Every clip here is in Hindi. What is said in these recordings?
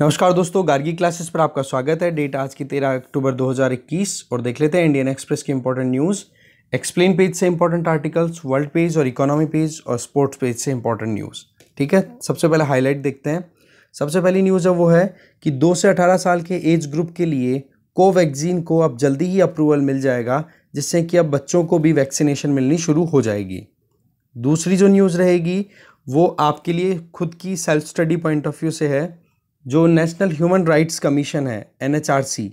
नमस्कार दोस्तों, गार्गी क्लासेस पर आपका स्वागत है। डेट आज की तेरह अक्टूबर 2021 और देख लेते हैं इंडियन एक्सप्रेस की इंपॉर्टेंट न्यूज़ एक्सप्लेन पेज से इंपॉर्टेंट आर्टिकल्स वर्ल्ड पेज और इकोनॉमी पेज और स्पोर्ट्स पेज से इंपॉर्टेंट न्यूज़ ठीक है? सबसे पहले हाईलाइट देखते हैं। सबसे पहली न्यूज़ है वो है कि दो से अठारह साल के एज ग्रुप के लिए कोवैक्सीन को अब जल्दी ही अप्रूवल मिल जाएगा, जिससे कि अब बच्चों को भी वैक्सीनेशन मिलनी शुरू हो जाएगी। दूसरी जो न्यूज़ रहेगी, वो आपके लिए खुद की self study point of view से है। जो नेशनल ह्यूमन राइट्स कमीशन है एनएचआरसी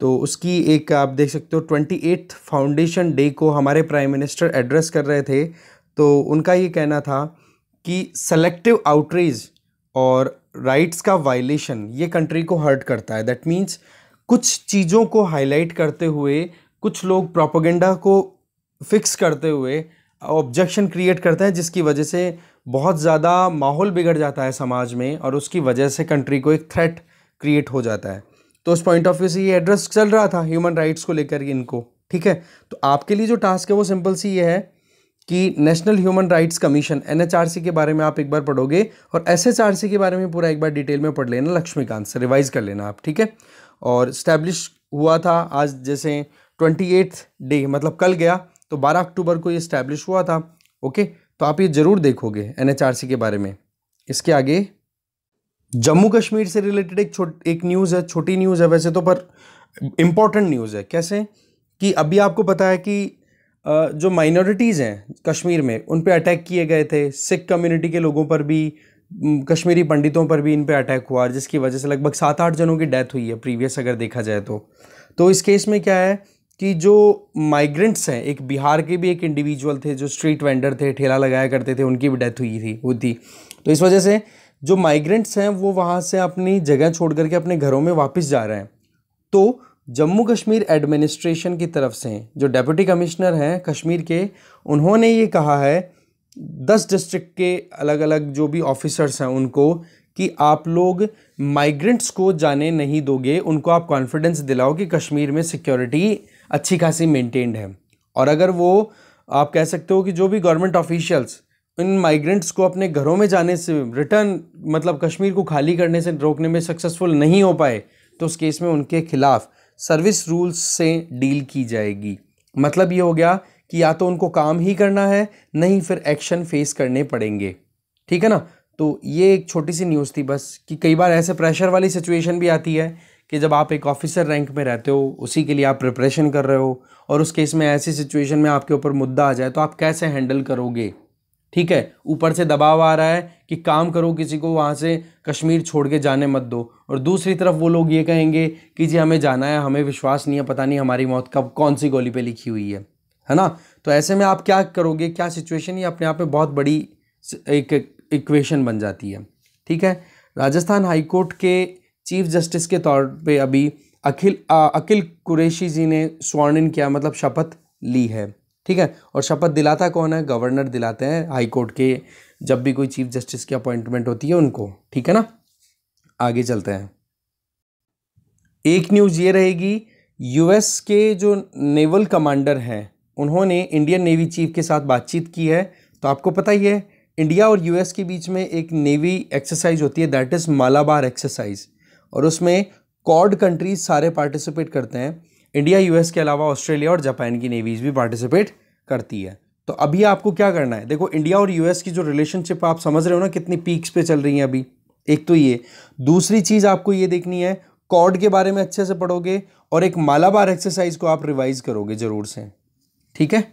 तो उसकी एक आप देख सकते हो ट्वेंटी एट्थ फाउंडेशन डे को हमारे प्राइम मिनिस्टर एड्रेस कर रहे थे तो उनका ये कहना था कि सेलेक्टिव आउटरीज और राइट्स का वायलेशन ये कंट्री को हर्ट करता है। दैट मीन्स कुछ चीज़ों को हाईलाइट करते हुए, कुछ लोग प्रोपोगेंडा को फिक्स करते हुए ऑब्जेक्शन क्रिएट करते हैं, जिसकी वजह से बहुत ज़्यादा माहौल बिगड़ जाता है समाज में और उसकी वजह से कंट्री को एक थ्रेट क्रिएट हो जाता है। तो उस पॉइंट ऑफ़ व्यू से ये एड्रेस चल रहा था ह्यूमन राइट्स को लेकर इनको, ठीक है? तो आपके लिए जो टास्क है वो सिंपल सी ये है कि national human rights commission NHRC के बारे में आप एक बार पढ़ोगे और एस के बारे में पूरा एक बार डिटेल में पढ़ लेना लक्ष्मीकांत से रिवाइज कर लेना आप, ठीक है? और स्टैब्लिश हुआ था आज जैसे ट्वेंटी डे मतलब कल गया तो बारह अक्टूबर को ये स्टैब्लिश हुआ था ओके तो आप ये ज़रूर देखोगे एनएचआरसी के बारे में। इसके आगे, जम्मू कश्मीर से रिलेटेड एक छोट, एक न्यूज़ है, छोटी न्यूज़ है वैसे तो पर इंपॉर्टेंट न्यूज़ है। कैसे? कि अभी आपको पता है कि जो माइनॉरिटीज़ हैं कश्मीर में, उन पर अटैक किए गए थे। सिख कम्युनिटी के लोगों पर भी कश्मीरी पंडितों पर भी इन पर अटैक हुआ, जिसकी वजह से लगभग सात आठ जनों की डेथ हुई है प्रीवियस अगर देखा जाए तो। तो इस केस में क्या है? कि जो माइग्रेंट्स हैं, एक बिहार के भी एक इंडिविजुअल थे, जो स्ट्रीट वेंडर थे, ठेला लगाया करते थे, उनकी भी डेथ हुई थी हुई थी। तो इस वजह से जो माइग्रेंट्स हैं, वो वहाँ से अपनी जगह छोड़ करके अपने घरों में वापस जा रहे हैं। तो जम्मू कश्मीर एडमिनिस्ट्रेशन की तरफ़ से जो डेप्यूटी कमिश्नर हैं, कश्मीर के, उन्होंने ये कहा है, दस डिस्ट्रिक्ट के अलग अलग जो भी ऑफिसर्स हैं उनको, कि आप लोग माइग्रेंट्स को जाने नहीं दोगे, उनको आप कॉन्फिडेंस दिलाओ कि कश्मीर में सिक्योरिटी अच्छी खासी मेंटेन्ड है। और अगर वो, आप कह सकते हो कि जो भी गवर्नमेंट ऑफिशियल्स इन माइग्रेंट्स को अपने घरों में जाने से रिटर्न मतलब कश्मीर को खाली करने से रोकने में सक्सेसफुल नहीं हो पाए तो उस केस में उनके खिलाफ सर्विस रूल्स से डील की जाएगी। मतलब ये हो गया कि या तो उनको काम ही करना है, नहीं, फिर एक्शन फेस करने पड़ेंगे। ठीक है ना? तो ये एक छोटी सी न्यूज़ थी बस, कि कई बार ऐसे प्रेशर वाली सिचुएशन भी आती है कि जब आप एक ऑफिसर रैंक में रहते हो, उसी के लिए आप प्रिपरेशन कर रहे हो और उस केस में ऐसी सिचुएशन में आपके ऊपर मुद्दा आ जाए तो आप कैसे हैंडल करोगे? ठीक है, ऊपर से दबाव आ रहा है कि काम करो किसी को, वहाँ से कश्मीर छोड़ के जाने मत दो। और दूसरी तरफ़ वो लोग ये कहेंगे कि जी, हमें जाना है, हमें विश्वास नहीं है, पता नहीं हमारी मौत कब, कौन सी गोली पे लिखी हुई है। है ना? तो ऐसे में आप क्या करोगे, क्या सिचुएशन ये अपने आप में बहुत बड़ी एक इक्वेशन बन जाती है। ठीक है? राजस्थान हाईकोर्ट के चीफ जस्टिस के तौर पे अभी अखिल अखिल कुरैशी जी ने स्वर्णिन किया मतलब शपथ ली है। ठीक है? और शपथ दिलाता कौन है? गवर्नर दिलाते हैं हाई कोर्ट के, जब भी कोई चीफ जस्टिस की अपॉइंटमेंट होती है उनको। ठीक है ना? आगे चलते हैं। एक न्यूज़ ये रहेगी, यूएस के जो नेवल कमांडर हैं, उन्होंने इंडियन नेवी चीफ के साथ बातचीत की है। तो आपको पता ही है, इंडिया और यूएस के बीच में एक नेवी एक्सरसाइज होती है, दैट इज़ मालाबार एक्सरसाइज। और उसमें कॉड कंट्रीज़ सारे पार्टिसिपेट करते हैं। इंडिया, यूएस के अलावा ऑस्ट्रेलिया और जापान की नेवीज भी पार्टिसिपेट करती है। तो अभी आपको क्या करना है? देखो, इंडिया और यूएस की जो रिलेशनशिप आप समझ रहे हो ना, कितनी पीक्स पे चल रही है अभी। एक तो ये। दूसरी चीज़ आपको ये देखनी है कॉड के बारे में अच्छे से पढ़ोगे और एक मालाबार एक्सरसाइज को आप रिवाइज करोगे ज़रूर से। ठीक है?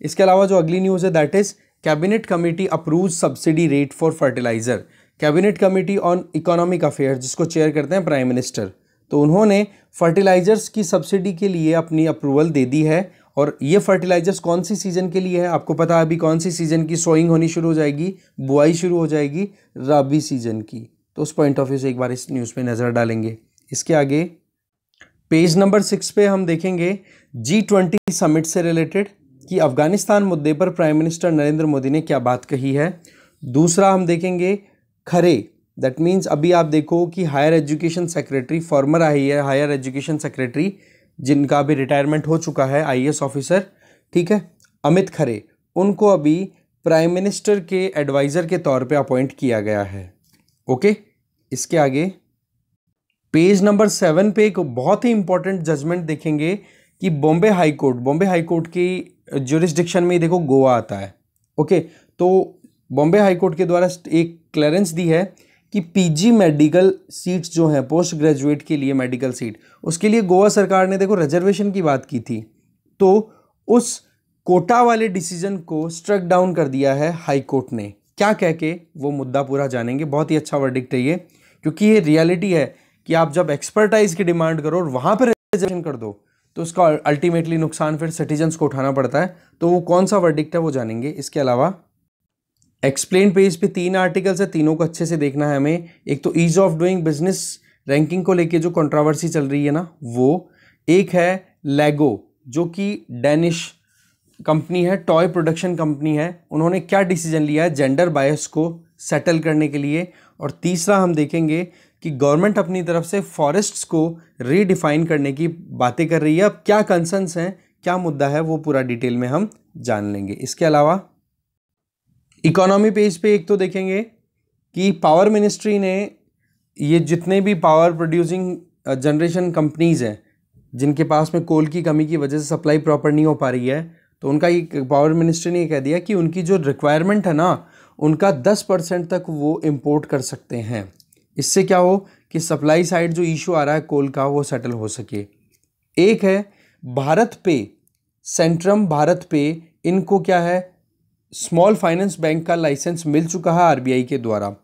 इसके अलावा जो अगली न्यूज़ है that is cabinet committee approve subsidy rate for fertilizer cabinet committee on economic affair जिसको चेयर करते हैं प्राइम मिनिस्टर तो उन्होंने फर्टिलाइज़र्स की सब्सिडी के लिए अपनी अप्रूवल दे दी है। और ये फर्टिलाइज़र्स कौन सी सीज़न के लिए है? आपको पता है अभी कौन सी सीज़न की सोइंग होनी शुरू हो जाएगी? बुआई शुरू हो जाएगी रबी सीज़न की। तो उस पॉइंट ऑफ़ व्यू से एक बार इस न्यूज़ पे नज़र डालेंगे। इसके आगे पेज नंबर सिक्स पे हम देखेंगे जी ट्वेंटी समिट से रिलेटेड कि अफ़गानिस्तान मुद्दे पर प्राइम मिनिस्टर नरेंद्र मोदी ने क्या बात कही है। दूसरा हम देखेंगे खरे। दैट मीन्स अभी आप देखो कि हायर एजुकेशन सेक्रेटरी फॉर्मर आई है हायर एजुकेशन सेक्रेटरी जिनका अभी रिटायरमेंट हो चुका है आईएएस ऑफिसर ठीक है? अमित खरे, उनको अभी प्राइम मिनिस्टर के एडवाइज़र के तौर पे अपॉइंट किया गया है। ओके इसके आगे पेज नंबर सेवन पे एक बहुत ही इंपॉर्टेंट जजमेंट देखेंगे कि Bombay high court Bombay high court की जुरिस्डिक्शन में देखो गोवा आता है। ओके तो बॉम्बे हाई कोर्ट के द्वारा एक क्लियरेंस दी है कि पीजी मेडिकल सीट्स जो हैं, पोस्ट ग्रेजुएट के लिए मेडिकल सीट, उसके लिए गोवा सरकार ने देखो रिजर्वेशन की बात की थी तो उस कोटा वाले डिसीज़न को स्ट्रक डाउन कर दिया है हाई कोर्ट ने। क्या कह के? वो मुद्दा पूरा जानेंगे। बहुत ही अच्छा वर्डिक्ट है ये, क्योंकि ये रियलिटी है कि आप जब एक्सपर्टाइज की डिमांड करो और वहाँ पर रिजर्वेशन कर दो तो उसका अल्टीमेटली नुकसान फिर सिटीजन्स को उठाना पड़ता है। तो वो कौन सा वर्डिक्ट है वो जानेंगे। इसके अलावा एक्सप्लेन पेज पे तीन आर्टिकल्स है, तीनों को अच्छे से देखना है हमें। एक तो ease of doing business ranking को लेके जो कंट्रोवर्सी चल रही है ना, वो। एक है लेगो जो कि डेनिश कंपनी है टॉय प्रोडक्शन कंपनी है। उन्होंने क्या डिसीज़न लिया है? जेंडर बायस को सेटल करने के लिए। और तीसरा हम देखेंगे कि गवर्नमेंट अपनी तरफ़ से फॉरेस्ट्स को रीडिफाइन करने की बातें कर रही है। अब क्या कंसर्न्स हैं, क्या मुद्दा है, वो पूरा डिटेल में हम जान लेंगे। इसके अलावा इकोनॉमी पेज पे एक तो देखेंगे कि पावर मिनिस्ट्री ने ये जितने भी पावर प्रोड्यूसिंग जनरेशन कंपनीज़ हैं, जिनके पास में कोल की कमी की वजह से सप्लाई प्रॉपर नहीं हो पा रही है तो उनका ये पावर मिनिस्ट्री ने कह दिया कि उनकी जो रिक्वायरमेंट है ना, उनका दस परसेंट तक वो इम्पोर्ट कर सकते हैं। इससे क्या हो कि सप्लाई साइड जो इशू आ रहा है कोल का, वो सेटल हो सके। एक है भारत पे सेंट्रम भारत पे, इनको क्या है स्मॉल फाइनेंस बैंक का लाइसेंस मिल चुका है आरबीआई के द्वारा।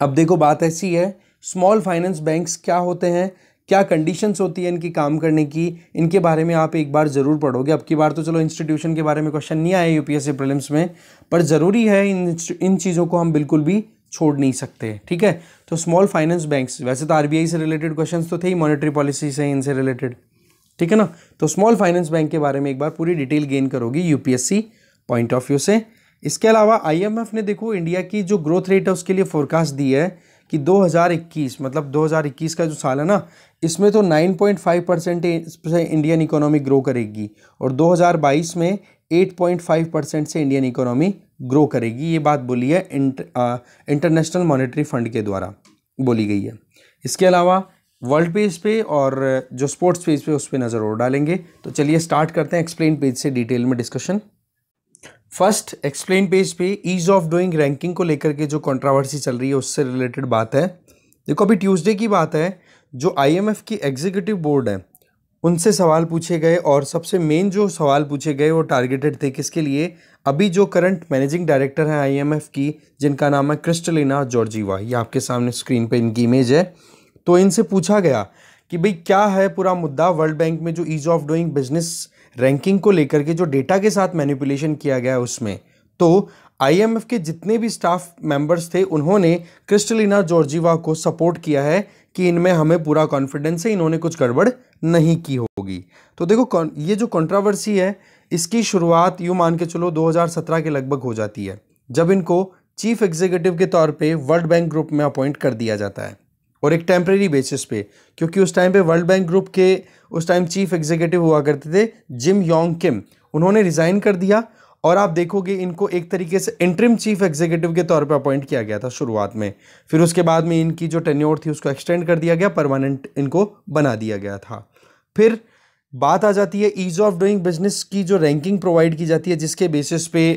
अब देखो बात ऐसी है, स्मॉल फाइनेंस बैंक्स क्या होते हैं, क्या कंडीशंस होती है इनकी काम करने की, इनके बारे में आप एक बार ज़रूर पढ़ोगे। अब की बार तो चलो इंस्टीट्यूशन के बारे में क्वेश्चन नहीं आया यूपीएससी प्रीलिम्स में, पर ज़रूरी है इन इन चीज़ों को हम बिल्कुल भी छोड़ नहीं सकते, ठीक है? तो स्मॉल फाइनेंस बैंक्स, वैसे तो आरबीआई से रिलेटेड क्वेश्चन तो थे ही मॉनेटरी पॉलिसी से इनसे रिलेटेड ठीक है ना? तो स्मॉल फाइनेंस बैंक के बारे में एक बार पूरी डिटेल गेन करोगी यूपीएससी पॉइंट ऑफ़ व्यू से। इसके अलावा आईएमएफ ने देखो इंडिया की जो ग्रोथ रेट है, उसके लिए फोरकास्ट दी है कि 2021 मतलब 2021 का जो साल है ना, इसमें तो 9.5 परसेंट इंडियन इकोनॉमी ग्रो करेगी और 2022 में 8.5 परसेंट से इंडियन इकोनॉमी ग्रो करेगी। ये बात बोली है इंटरनेशनल मॉनेटरी फंड के द्वारा बोली गई है। इसके अलावा वर्ल्ड पेज पे और जो स्पोर्ट्स पेज पे, उस पर नज़र और डालेंगे। तो चलिए स्टार्ट करते हैं एक्सप्लेन पेज से डिटेल में डिस्कशन फ़र्स्ट एक्सप्लेन पेज पे ईज ऑफ़ डूइंग रैंकिंग को लेकर के जो कंट्रोवर्सी चल रही है, उससे रिलेटेड बात है। देखो, अभी ट्यूसडे की बात है, जो आईएमएफ की एग्जीक्यूटिव बोर्ड है, उनसे सवाल पूछे गए और सबसे मेन जो सवाल पूछे गए, वो टारगेटेड थे किसके लिए? अभी जो करंट मैनेजिंग डायरेक्टर हैं आईएमएफ की, जिनका नाम है क्रिस्टलिना जॉर्जीवा ये आपके सामने स्क्रीन पे इनकी इमेज है। तो इनसे पूछा गया कि भाई, क्या है पूरा मुद्दा? वर्ल्ड बैंक में जो ease of doing business ranking को लेकर के जो डेटा के साथ मैनिपुलेशन किया गया है उसमें तो आईएमएफ के जितने भी स्टाफ मेंबर्स थे, उन्होंने क्रिस्टलिना जॉर्जीवा को सपोर्ट किया है कि इनमें हमें पूरा कॉन्फिडेंस है इन्होंने कुछ गड़बड़ नहीं की होगी। तो देखो ये जो कंट्रोवर्सी है, इसकी शुरुआत यूँ मान के चलो 2017 के लगभग हो जाती है, जब इनको चीफ एग्जीक्यूटिव के तौर पे वर्ल्ड बैंक ग्रुप में अपॉइंट कर दिया जाता है। और एक टेम्प्रेरी बेसिस पे, क्योंकि उस टाइम पे वर्ल्ड बैंक ग्रुप के उस टाइम चीफ एग्जीक्यूटिव हुआ करते थे जिम योंग किम उन्होंने रिज़ाइन कर दिया और आप देखोगे इनको एक तरीके से इंटरिम चीफ एग्जीक्यूटिव के तौर पे अपॉइंट किया गया था शुरुआत में। फिर उसके बाद में इनकी जो टेन्योर थी, उसको एक्सटेंड कर दिया गया परमानेंट इनको बना दिया गया था। फिर बात आ जाती है ईज ऑफ़ डूइंग बिज़नेस की जो रैंकिंग प्रोवाइड की जाती है, जिसके बेसिस पे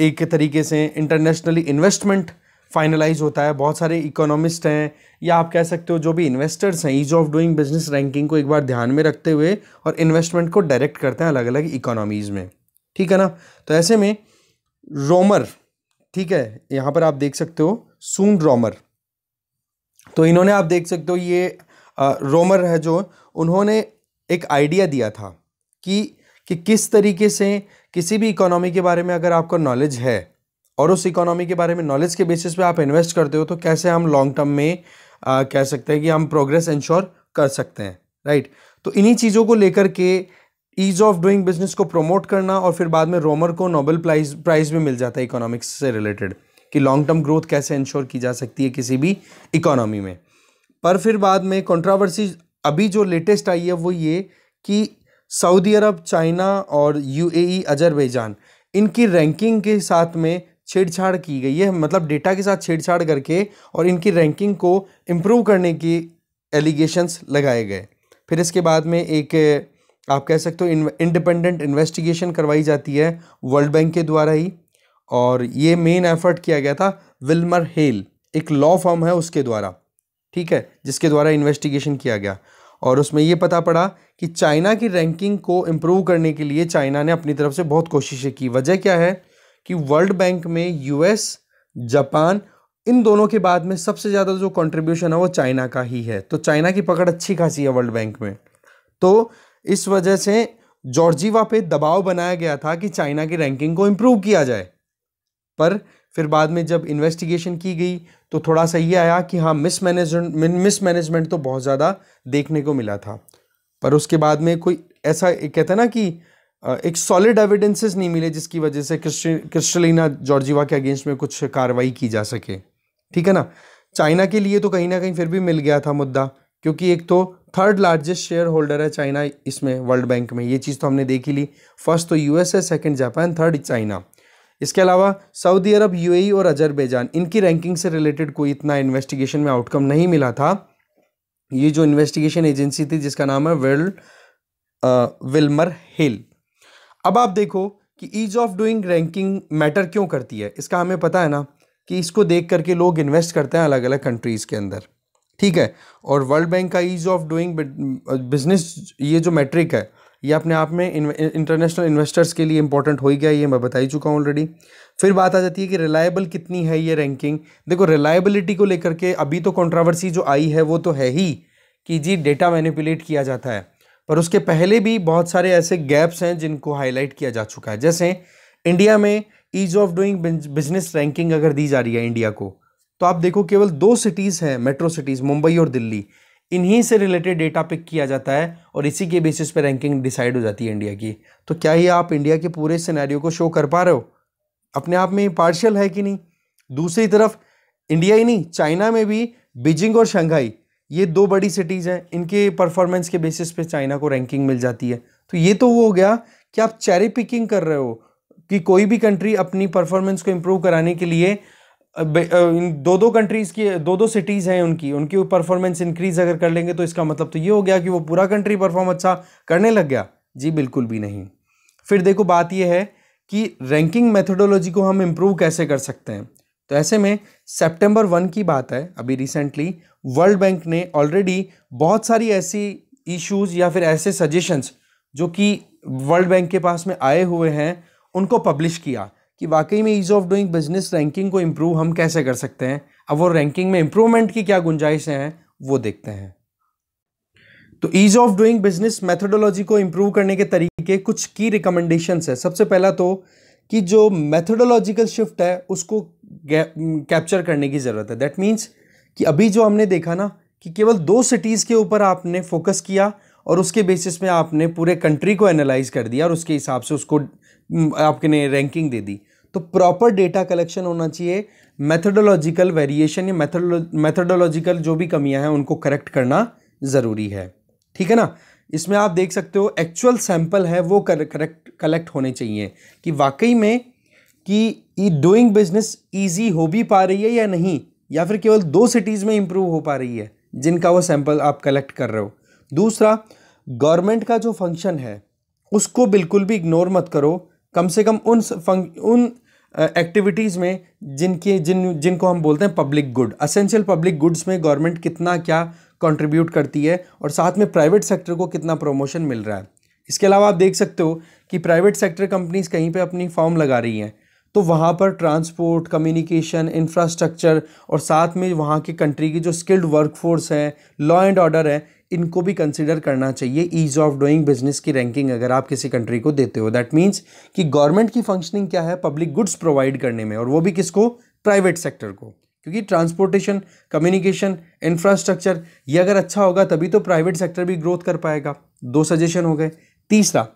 एक तरीके से इंटरनेशनली इन्वेस्टमेंट फाइनलाइज होता है बहुत सारे इकोनॉमिस्ट हैं या आप कह सकते हो जो भी इन्वेस्टर्स हैं ease of doing business ranking को एक बार ध्यान में रखते हुए और इन्वेस्टमेंट को डायरेक्ट करते हैं अलग अलग इकोनॉमीज़ में। ठीक है ना? तो ऐसे में रोमर ठीक है यहाँ पर आप देख सकते हो सून रोमर तो इन्होंने आप देख सकते हो ये आ, रोमर है जो उन्होंने एक आइडिया दिया था कि कि किस तरीके से किसी भी इकोनॉमी के बारे में अगर आपको नॉलेज है और उस इकोनॉमी के बारे में नॉलेज के बेसिस पे आप इन्वेस्ट करते हो तो कैसे हम लॉन्ग टर्म में आ, कह सकते हैं कि हम प्रोग्रेस इंश्योर कर सकते हैं राइट तो इन्हीं चीज़ों को लेकर के ईज ऑफ़ डूइंग बिज़नेस को प्रमोट करना और फिर बाद में रोमर को नोबल प्राइज प्राइज भी मिल जाता है इकोनॉमिक्स से रिलेटेड कि लॉन्ग टर्म ग्रोथ कैसे इंश्योर की जा सकती है किसी भी इकोनॉमी में। पर फिर बाद में कंट्रोवर्सी अभी जो लेटेस्ट आई है वो ये कि सऊदी अरब चाइना और यूएई अजरबैजान इनकी रैंकिंग के साथ में छेड़छाड़ की गई है मतलब डेटा के साथ छेड़छाड़ करके और इनकी रैंकिंग को इम्प्रूव करने की एलिगेशंस लगाए गए। फिर इसके बाद में एक, आप कह सकते हो इंडिपेंडेंट इन्वेस्टिगेशन करवाई जाती है वर्ल्ड बैंक के द्वारा ही और ये मेन एफर्ट किया गया था विल्मर हेल एक लॉ फॉर्म है उसके द्वारा, ठीक है, जिसके द्वारा इन्वेस्टिगेशन किया गया। और उसमें ये पता पड़ा कि चाइना की रैंकिंग को इम्प्रूव करने के लिए चाइना ने अपनी तरफ़ से बहुत कोशिशें की। वजह क्या है? कि वर्ल्ड बैंक में यूएस जापान, इन दोनों के बाद में सबसे ज़्यादा जो कंट्रीब्यूशन है वो चाइना का ही है। तो चाइना की पकड़ अच्छी खासी है वर्ल्ड बैंक में। तो इस वजह से जॉर्जीवा पे दबाव बनाया गया था कि चाइना की रैंकिंग को इम्प्रूव किया जाए। पर फिर बाद में जब इन्वेस्टिगेशन की गई तो थोड़ा सा ये आया कि हाँ मिस मैनेजमेंट तो बहुत ज़्यादा देखने को मिला था। पर उसके बाद में कोई ऐसा कहते ना कि एक सॉलिड एविडेंसेस नहीं मिले जिसकी वजह से क्रिस्टलिना जॉर्जिवा के अगेंस्ट में कुछ कार्रवाई की जा सके। ठीक है ना? चाइना के लिए तो कहीं ना कहीं फिर भी मिल गया था मुद्दा, क्योंकि एक तो थर्ड लार्जेस्ट शेयर होल्डर है चाइना इसमें वर्ल्ड बैंक में। ये चीज़ तो हमने देखी ली। फ़र्स्ट तो यूएस है सेकंड जापान थर्ड चाइना इसके अलावा सऊदी अरब यूएई और अजरबैजान इनकी रैंकिंग से रिलेटेड कोई इतना इन्वेस्टिगेशन में आउटकम नहीं मिला था। ये जो इन्वेस्टिगेशन एजेंसी थी, जिसका नाम है वर्ल्ड विल्मर हिल अब आप देखो कि ease of doing ranking matter क्यों करती है? इसका हमें पता है ना कि इसको देख करके लोग इन्वेस्ट करते हैं अलग अलग कंट्रीज़ के अंदर। ठीक है? और वर्ल्ड बैंक का ईज ऑफ़ डूइंग बिज़नेस ये जो मैट्रिक है, ये अपने आप में इंटरनेशनल इन्वेस्टर्स के लिए इंपॉर्टेंट हो ही गया, ये मैं बता ही चुका हूँ ऑलरेडी फिर बात आ जाती है कि रिलायबल कितनी है ये रैंकिंग देखो रिलायबिलिटी को लेकर के अभी तो कंट्रोवर्सी जो आई है, वो तो है ही कि जी डेटा मैनिपुलेट किया जाता है। पर उसके पहले भी बहुत सारे ऐसे गैप्स हैं जिनको हाईलाइट किया जा चुका है। जैसे इंडिया में ease of doing business ranking अगर दी जा रही है इंडिया को तो आप देखो केवल दो सिटीज़ हैं मेट्रो सिटीज़ मुंबई और दिल्ली। इन्हीं से रिलेटेड डेटा पिक किया जाता है और इसी के बेसिस पे रैंकिंग डिसाइड हो जाती है इंडिया की। तो क्या ये आप इंडिया के पूरे सिनेरियो को शो कर पा रहे हो? अपने आप में पार्शियल है कि नहीं? दूसरी तरफ़ इंडिया ही नहीं चाइना में भी बीजिंग और शंघाई ये दो बड़ी सिटीज़ हैं, इनके परफॉर्मेंस के बेसिस पे चाइना को रैंकिंग मिल जाती है। तो ये तो वो हो गया कि आप चेरी पिकिंग कर रहे हो कि कोई भी कंट्री अपनी परफॉर्मेंस को इम्प्रूव कराने के लिए दो दो कंट्रीज़ की दो दो सिटीज़ हैं उनकी उनकी परफॉर्मेंस इंक्रीज अगर कर लेंगे तो इसका मतलब तो ये हो गया कि वो पूरा कंट्री परफॉर्म अच्छा करने लग गया। जी, बिल्कुल भी नहीं। फिर देखो बात यह है कि रैंकिंग मेथोडोलॉजी को हम इम्प्रूव कैसे कर सकते हैं? तो ऐसे में सितंबर वन की बात है, अभी रिसेंटली वर्ल्ड बैंक ने ऑलरेडी बहुत सारी ऐसी इश्यूज़ या फिर ऐसे सजेशंस जो कि वर्ल्ड बैंक के पास में आए हुए हैं, उनको पब्लिश किया कि वाकई में ease of doing business ranking को इम्प्रूव हम कैसे कर सकते हैं? अब वो रैंकिंग में इम्प्रूवमेंट की क्या गुंजाइशें हैं, वो देखते हैं। तो ease of doing business methodology को इम्प्रूव करने के तरीके कुछ की रिकमेंडेशंस है। सबसे पहला तो कि जो मेथोडोलॉजिकल शिफ्ट है, उसको कैप्चर करने की ज़रूरत है। दैट मीन्स कि अभी जो हमने देखा ना, कि केवल दो सिटीज़ के ऊपर आपने फोकस किया और उसके बेसिस में आपने पूरे कंट्री को एनालाइज कर दिया और उसके हिसाब से उसको आपने रैंकिंग दे दी। तो प्रॉपर डेटा कलेक्शन होना चाहिए मैथडोलॉजिकल वेरिएशन या मैथडोलॉजिकल जो भी कमियाँ हैं, उनको करेक्ट करना ज़रूरी है। ठीक है ना? इसमें आप देख सकते हो एक्चुअल सैंपल है, वो करेक्ट कलेक्ट होने चाहिए कि वाकई में कि डूइंग बिज़नेस इजी हो भी पा रही है या नहीं? या फिर केवल दो सिटीज़ में इम्प्रूव हो पा रही है, जिनका वो सैंपल आप कलेक्ट कर रहे हो। दूसरा गवर्नमेंट का जो फ़ंक्शन है, उसको बिल्कुल भी इग्नोर मत करो। कम से कम उन उन एक्टिविटीज़ में जिनके, जिन, जिनको हम बोलते हैं public good essential public goods में गवर्नमेंट कितना क्या कंट्रीब्यूट करती है और साथ में प्राइवेट सेक्टर को कितना प्रमोशन मिल रहा है। इसके अलावा आप देख सकते हो कि प्राइवेट सेक्टर कंपनीज़ कहीं पे अपनी फॉर्म लगा रही हैं। तो वहाँ पर ट्रांसपोर्ट कम्युनिकेशन इंफ्रास्ट्रक्चर और साथ में वहाँ की कंट्री की जो स्किल्ड वर्कफोर्स है लॉ एंड ऑर्डर है, इनको भी कंसिडर करना चाहिए ईज ऑफ़ डूइंग बिज़नेस की रैंकिंग अगर आप किसी कंट्री को देते हो। दैट मीन्स कि गवर्नमेंट की फंक्शनिंग क्या है? पब्लिक गुड्स प्रोवाइड करने में और वो भी किसको? प्राइवेट सेक्टर को। क्योंकि ट्रांसपोर्टेशन कम्युनिकेशन इंफ्रास्ट्रक्चर ये अगर अच्छा होगा तभी तो प्राइवेट सेक्टर भी ग्रोथ कर पाएगा। दो सजेशन हो गए। तीसरा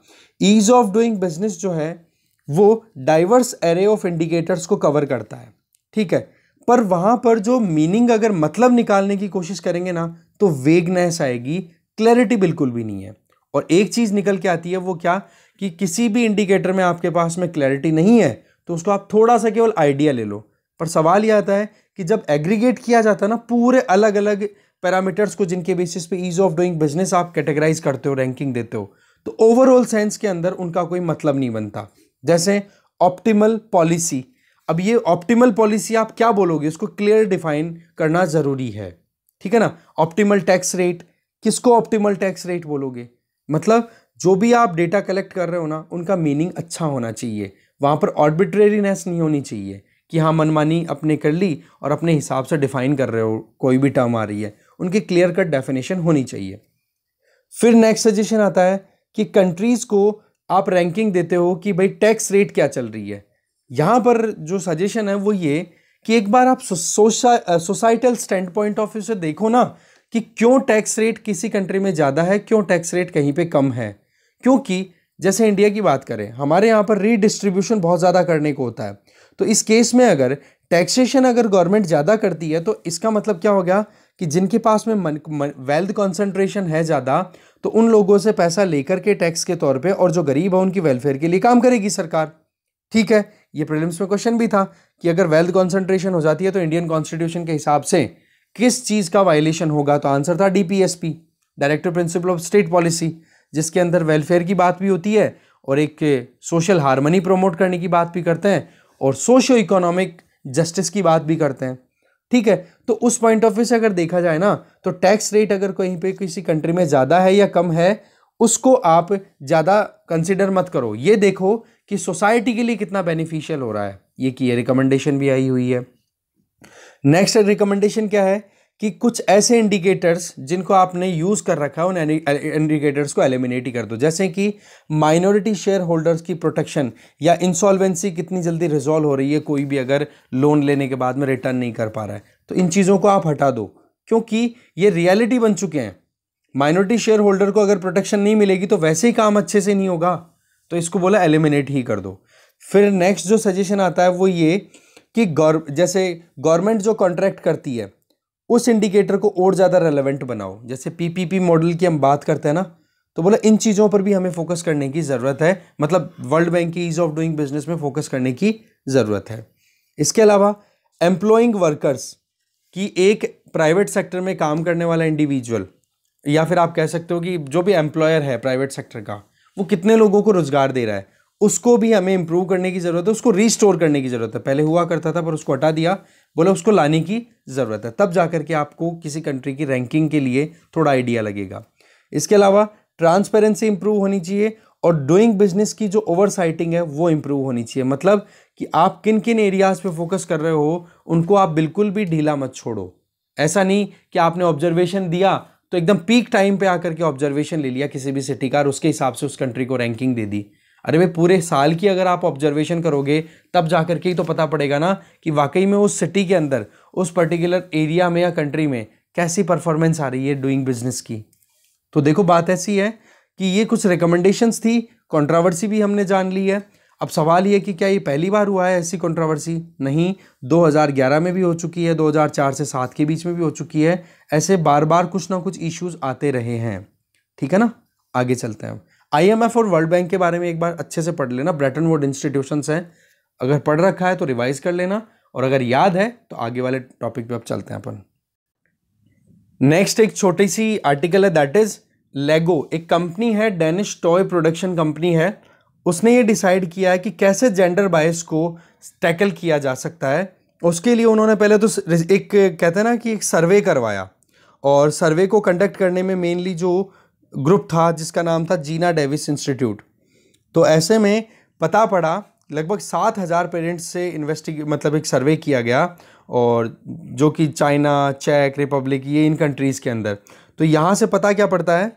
ईज ऑफ़ डूइंग बिज़नेस जो है वो डाइवर्स एरे ऑफ़ इंडिकेटर्स को कवर करता है। ठीक है? पर वहाँ पर जो मीनिंग अगर मतलब निकालने की कोशिश करेंगे ना तो वेगनेस आएगी क्लैरिटी बिल्कुल भी नहीं है। और एक चीज़ निकल के आती है वो क्या? कि किसी भी इंडिकेटर में आपके पास में क्लैरिटी नहीं है तो उसको आप थोड़ा सा केवल आइडिया ले लो। पर सवाल यह आता है कि जब एग्रीगेट किया जाता है ना, पूरे अलग अलग पैरामीटर्स को जिनके बेसिस पे ईज ऑफ़ डूइंग बिज़नेस आप कैटेगराइज करते हो रैंकिंग देते हो तो ओवरऑल सेंस के अंदर उनका कोई मतलब नहीं बनता। जैसे ऑप्टिमल पॉलिसी अब ये ऑप्टिमल पॉलिसी आप क्या बोलोगे? उसको क्लियर डिफाइन करना ज़रूरी है। ठीक है ना? ऑप्टिमल टैक्स रेट किसको ऑप्टिमल टैक्स रेट बोलोगे? मतलब जो भी आप डेटा कलेक्ट कर रहे हो ना, उनका मीनिंग अच्छा होना चाहिए। वहाँ पर ऑर्बिट्रेरीनेस नहीं होनी चाहिए कि हाँ मनमानी अपने कर ली और अपने हिसाब से डिफाइन कर रहे हो, कोई भी टर्म आ रही है। उनकी क्लियर कट डेफिनेशन होनी चाहिए। फिर नेक्स्ट सजेशन आता है कि कंट्रीज़ को आप रैंकिंग देते हो कि भाई टैक्स रेट क्या चल रही है? यहाँ पर जो सजेशन है वो ये कि एक बार आप societal standpoint of view से देखो ना कि क्यों टैक्स रेट किसी कंट्री में ज़्यादा है, क्यों टैक्स रेट कहीं पे कम है? क्योंकि जैसे इंडिया की बात करें, हमारे यहाँ पर रीडिस्ट्रीब्यूशन बहुत ज़्यादा करने को होता है। तो इस केस में अगर टैक्सेशन अगर गवर्नमेंट ज़्यादा करती है तो इसका मतलब क्या हो गया कि जिनके पास में वेल्थ कॉन्सेंट्रेशन है ज़्यादा तो उन लोगों से पैसा लेकर के टैक्स के तौर पे और जो गरीब है उनकी वेलफेयर के लिए काम करेगी सरकार। ठीक है, ये प्रीलिम्स में क्वेश्चन भी था कि अगर वेल्थ कॉन्सेंट्रेशन हो जाती है तो इंडियन कॉन्स्टिट्यूशन के हिसाब से किस चीज़ का वायलेशन होगा? तो आंसर था DPSP director principle of state policy जिसके अंदर वेलफेयर की बात भी होती है और एक सोशल हारमनी प्रमोट करने की बात भी करते हैं और सोशो इकोनॉमिक जस्टिस की बात भी करते हैं। ठीक है? तो उस पॉइंट ऑफ़ व्यू से अगर देखा जाए ना तो टैक्स रेट अगर कहीं पे किसी कंट्री में ज़्यादा है या कम है, उसको आप ज़्यादा कंसिडर मत करो। ये देखो कि सोसाइटी के लिए कितना बेनिफिशियल हो रहा है। ये की रिकमेंडेशन भी आई हुई है। नेक्स्ट रिकमेंडेशन क्या है? कि कुछ ऐसे इंडिकेटर्स जिनको आपने यूज़ कर रखा है, उन इंडिकेटर्स को एलिमिनेट ही कर दो। जैसे कि माइनॉरिटी शेयर होल्डर्स की प्रोटेक्शन या इंसॉल्वेंसी कितनी जल्दी रिजॉल्व हो रही है, कोई भी अगर लोन लेने के बाद में रिटर्न नहीं कर पा रहा है। तो इन चीज़ों को आप हटा दो, क्योंकि ये रियलिटी बन चुके हैं। माइनॉरिटी शेयर होल्डर को अगर प्रोटेक्शन नहीं मिलेगी तो वैसे ही काम अच्छे से नहीं होगा। तो इसको बोला एलिमिनेट ही कर दो। फिर नेक्स्ट जो सजेशन आता है, वो ये कि गौर, जैसे गवर्नमेंट जो कॉन्ट्रैक्ट करती है उस इंडिकेटर को और ज़्यादा रेलेवेंट बनाओ। जैसे पीपीपी मॉडल की हम बात करते हैं ना तो बोला, इन चीज़ों पर भी हमें फोकस करने की ज़रूरत है। मतलब वर्ल्ड बैंक की ईज ऑफ़ डूइंग बिज़नेस में फोकस करने की ज़रूरत है। इसके अलावा एम्प्लॉइंग वर्कर्स की एक प्राइवेट सेक्टर में काम करने वाला इंडिविजुअल या फिर आप कह सकते हो कि जो भी एम्प्लॉयर है प्राइवेट सेक्टर का, वो कितने लोगों को रोज़गार दे रहा है, उसको भी हमें इंप्रूव करने की ज़रूरत है, उसको रिस्टोर करने की ज़रूरत है। पहले हुआ करता था, पर उसको हटा दिया। बोले, उसको लाने की ज़रूरत है। तब जा कर के आपको किसी कंट्री की रैंकिंग के लिए थोड़ा आइडिया लगेगा। इसके अलावा ट्रांसपेरेंसी इंप्रूव होनी चाहिए और डूइंग बिज़नेस की जो ओवर है, वो इंप्रूव होनी चाहिए। मतलब कि आप किन किन एरियाज़ पे फोकस कर रहे हो, उनको आप बिल्कुल भी ढीला मत छोड़ो। ऐसा नहीं कि आपने ऑब्जर्वेशन दिया तो एकदम पीक टाइम पे आकर के ऑब्जर्वेशन ले लिया किसी भी सिटी का और उसके हिसाब से उस कंट्री को रैंकिंग दे दी। अरे भाई, पूरे साल की अगर आप ऑब्जर्वेशन करोगे, तब जा कर के ही तो पता पड़ेगा ना कि वाकई में उस सिटी के अंदर, उस पर्टिकुलर एरिया में या कंट्री में कैसी परफॉर्मेंस आ रही है डूइंग बिज़नेस की। तो देखो, बात ऐसी है कि ये कुछ रिकमेंडेशंस थी कंट्रोवर्सी भी हमने जान ली है। अब सवाल ये कि क्या ये पहली बार हुआ है ऐसी कंट्रोवर्सी नहीं 2011 में भी हो चुकी है 2004 से 7 के बीच में भी हो चुकी है। ऐसे बार बार कुछ ना कुछ इश्यूज़ आते रहे हैं। ठीक है ना? आगे चलते हैं आईएमएफ और वर्ल्ड बैंक के बारे में एक बार अच्छे से पढ़ लेना। ब्रेटन वुड इंस्टीट्यूशन हैं। अगर पढ़ रखा है तो रिवाइज कर लेना। और अगर याद है तो आगे वाले टॉपिक पे अब चलते हैं अपन। नेक्स्ट एक छोटी सी आर्टिकल है दैट इज़ लेगो एक कंपनी है डेनिश टॉय प्रोडक्शन कंपनी है। उसने ये डिसाइड किया है कि कैसे जेंडर बायस को टैकल किया जा सकता है। उसके लिए उन्होंने पहले तो एक, कहते हैं ना कि एक सर्वे करवाया। और सर्वे को कंडक्ट करने में मेनली जो ग्रुप था जिसका नाम था जीना डेविस इंस्टीट्यूट। तो ऐसे में पता पड़ा, लगभग सात हज़ार पेरेंट्स से इन्वेस्टिग मतलब एक सर्वे किया गया और जो कि चाइना, चेक, रिपब्लिक, ये इन कंट्रीज़ के अंदर। तो यहाँ से पता क्या पड़ता है?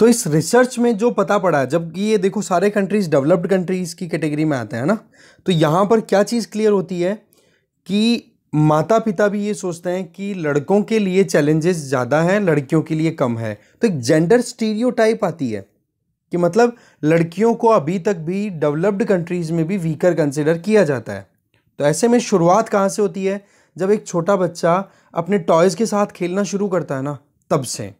तो इस रिसर्च में जो पता पड़ा जबकि ये देखो सारे कंट्रीज़, डेवलप्ड कंट्रीज़ की कैटेगरी में आते हैं ना तो यहाँ पर क्या चीज़ क्लियर होती है कि माता पिता भी ये सोचते हैं कि लड़कों के लिए चैलेंजेस ज़्यादा हैं, लड़कियों के लिए कम है। तो एक जेंडर स्टीरियोटाइप आती है कि मतलब लड़कियों को अभी तक भी डेवलप्ड कंट्रीज़ में भी वीकर कंसिडर किया जाता है। तो ऐसे में शुरुआत कहाँ से होती है? जब एक छोटा बच्चा अपने टॉयज़ के साथ खेलना शुरू करता है ना, तब से।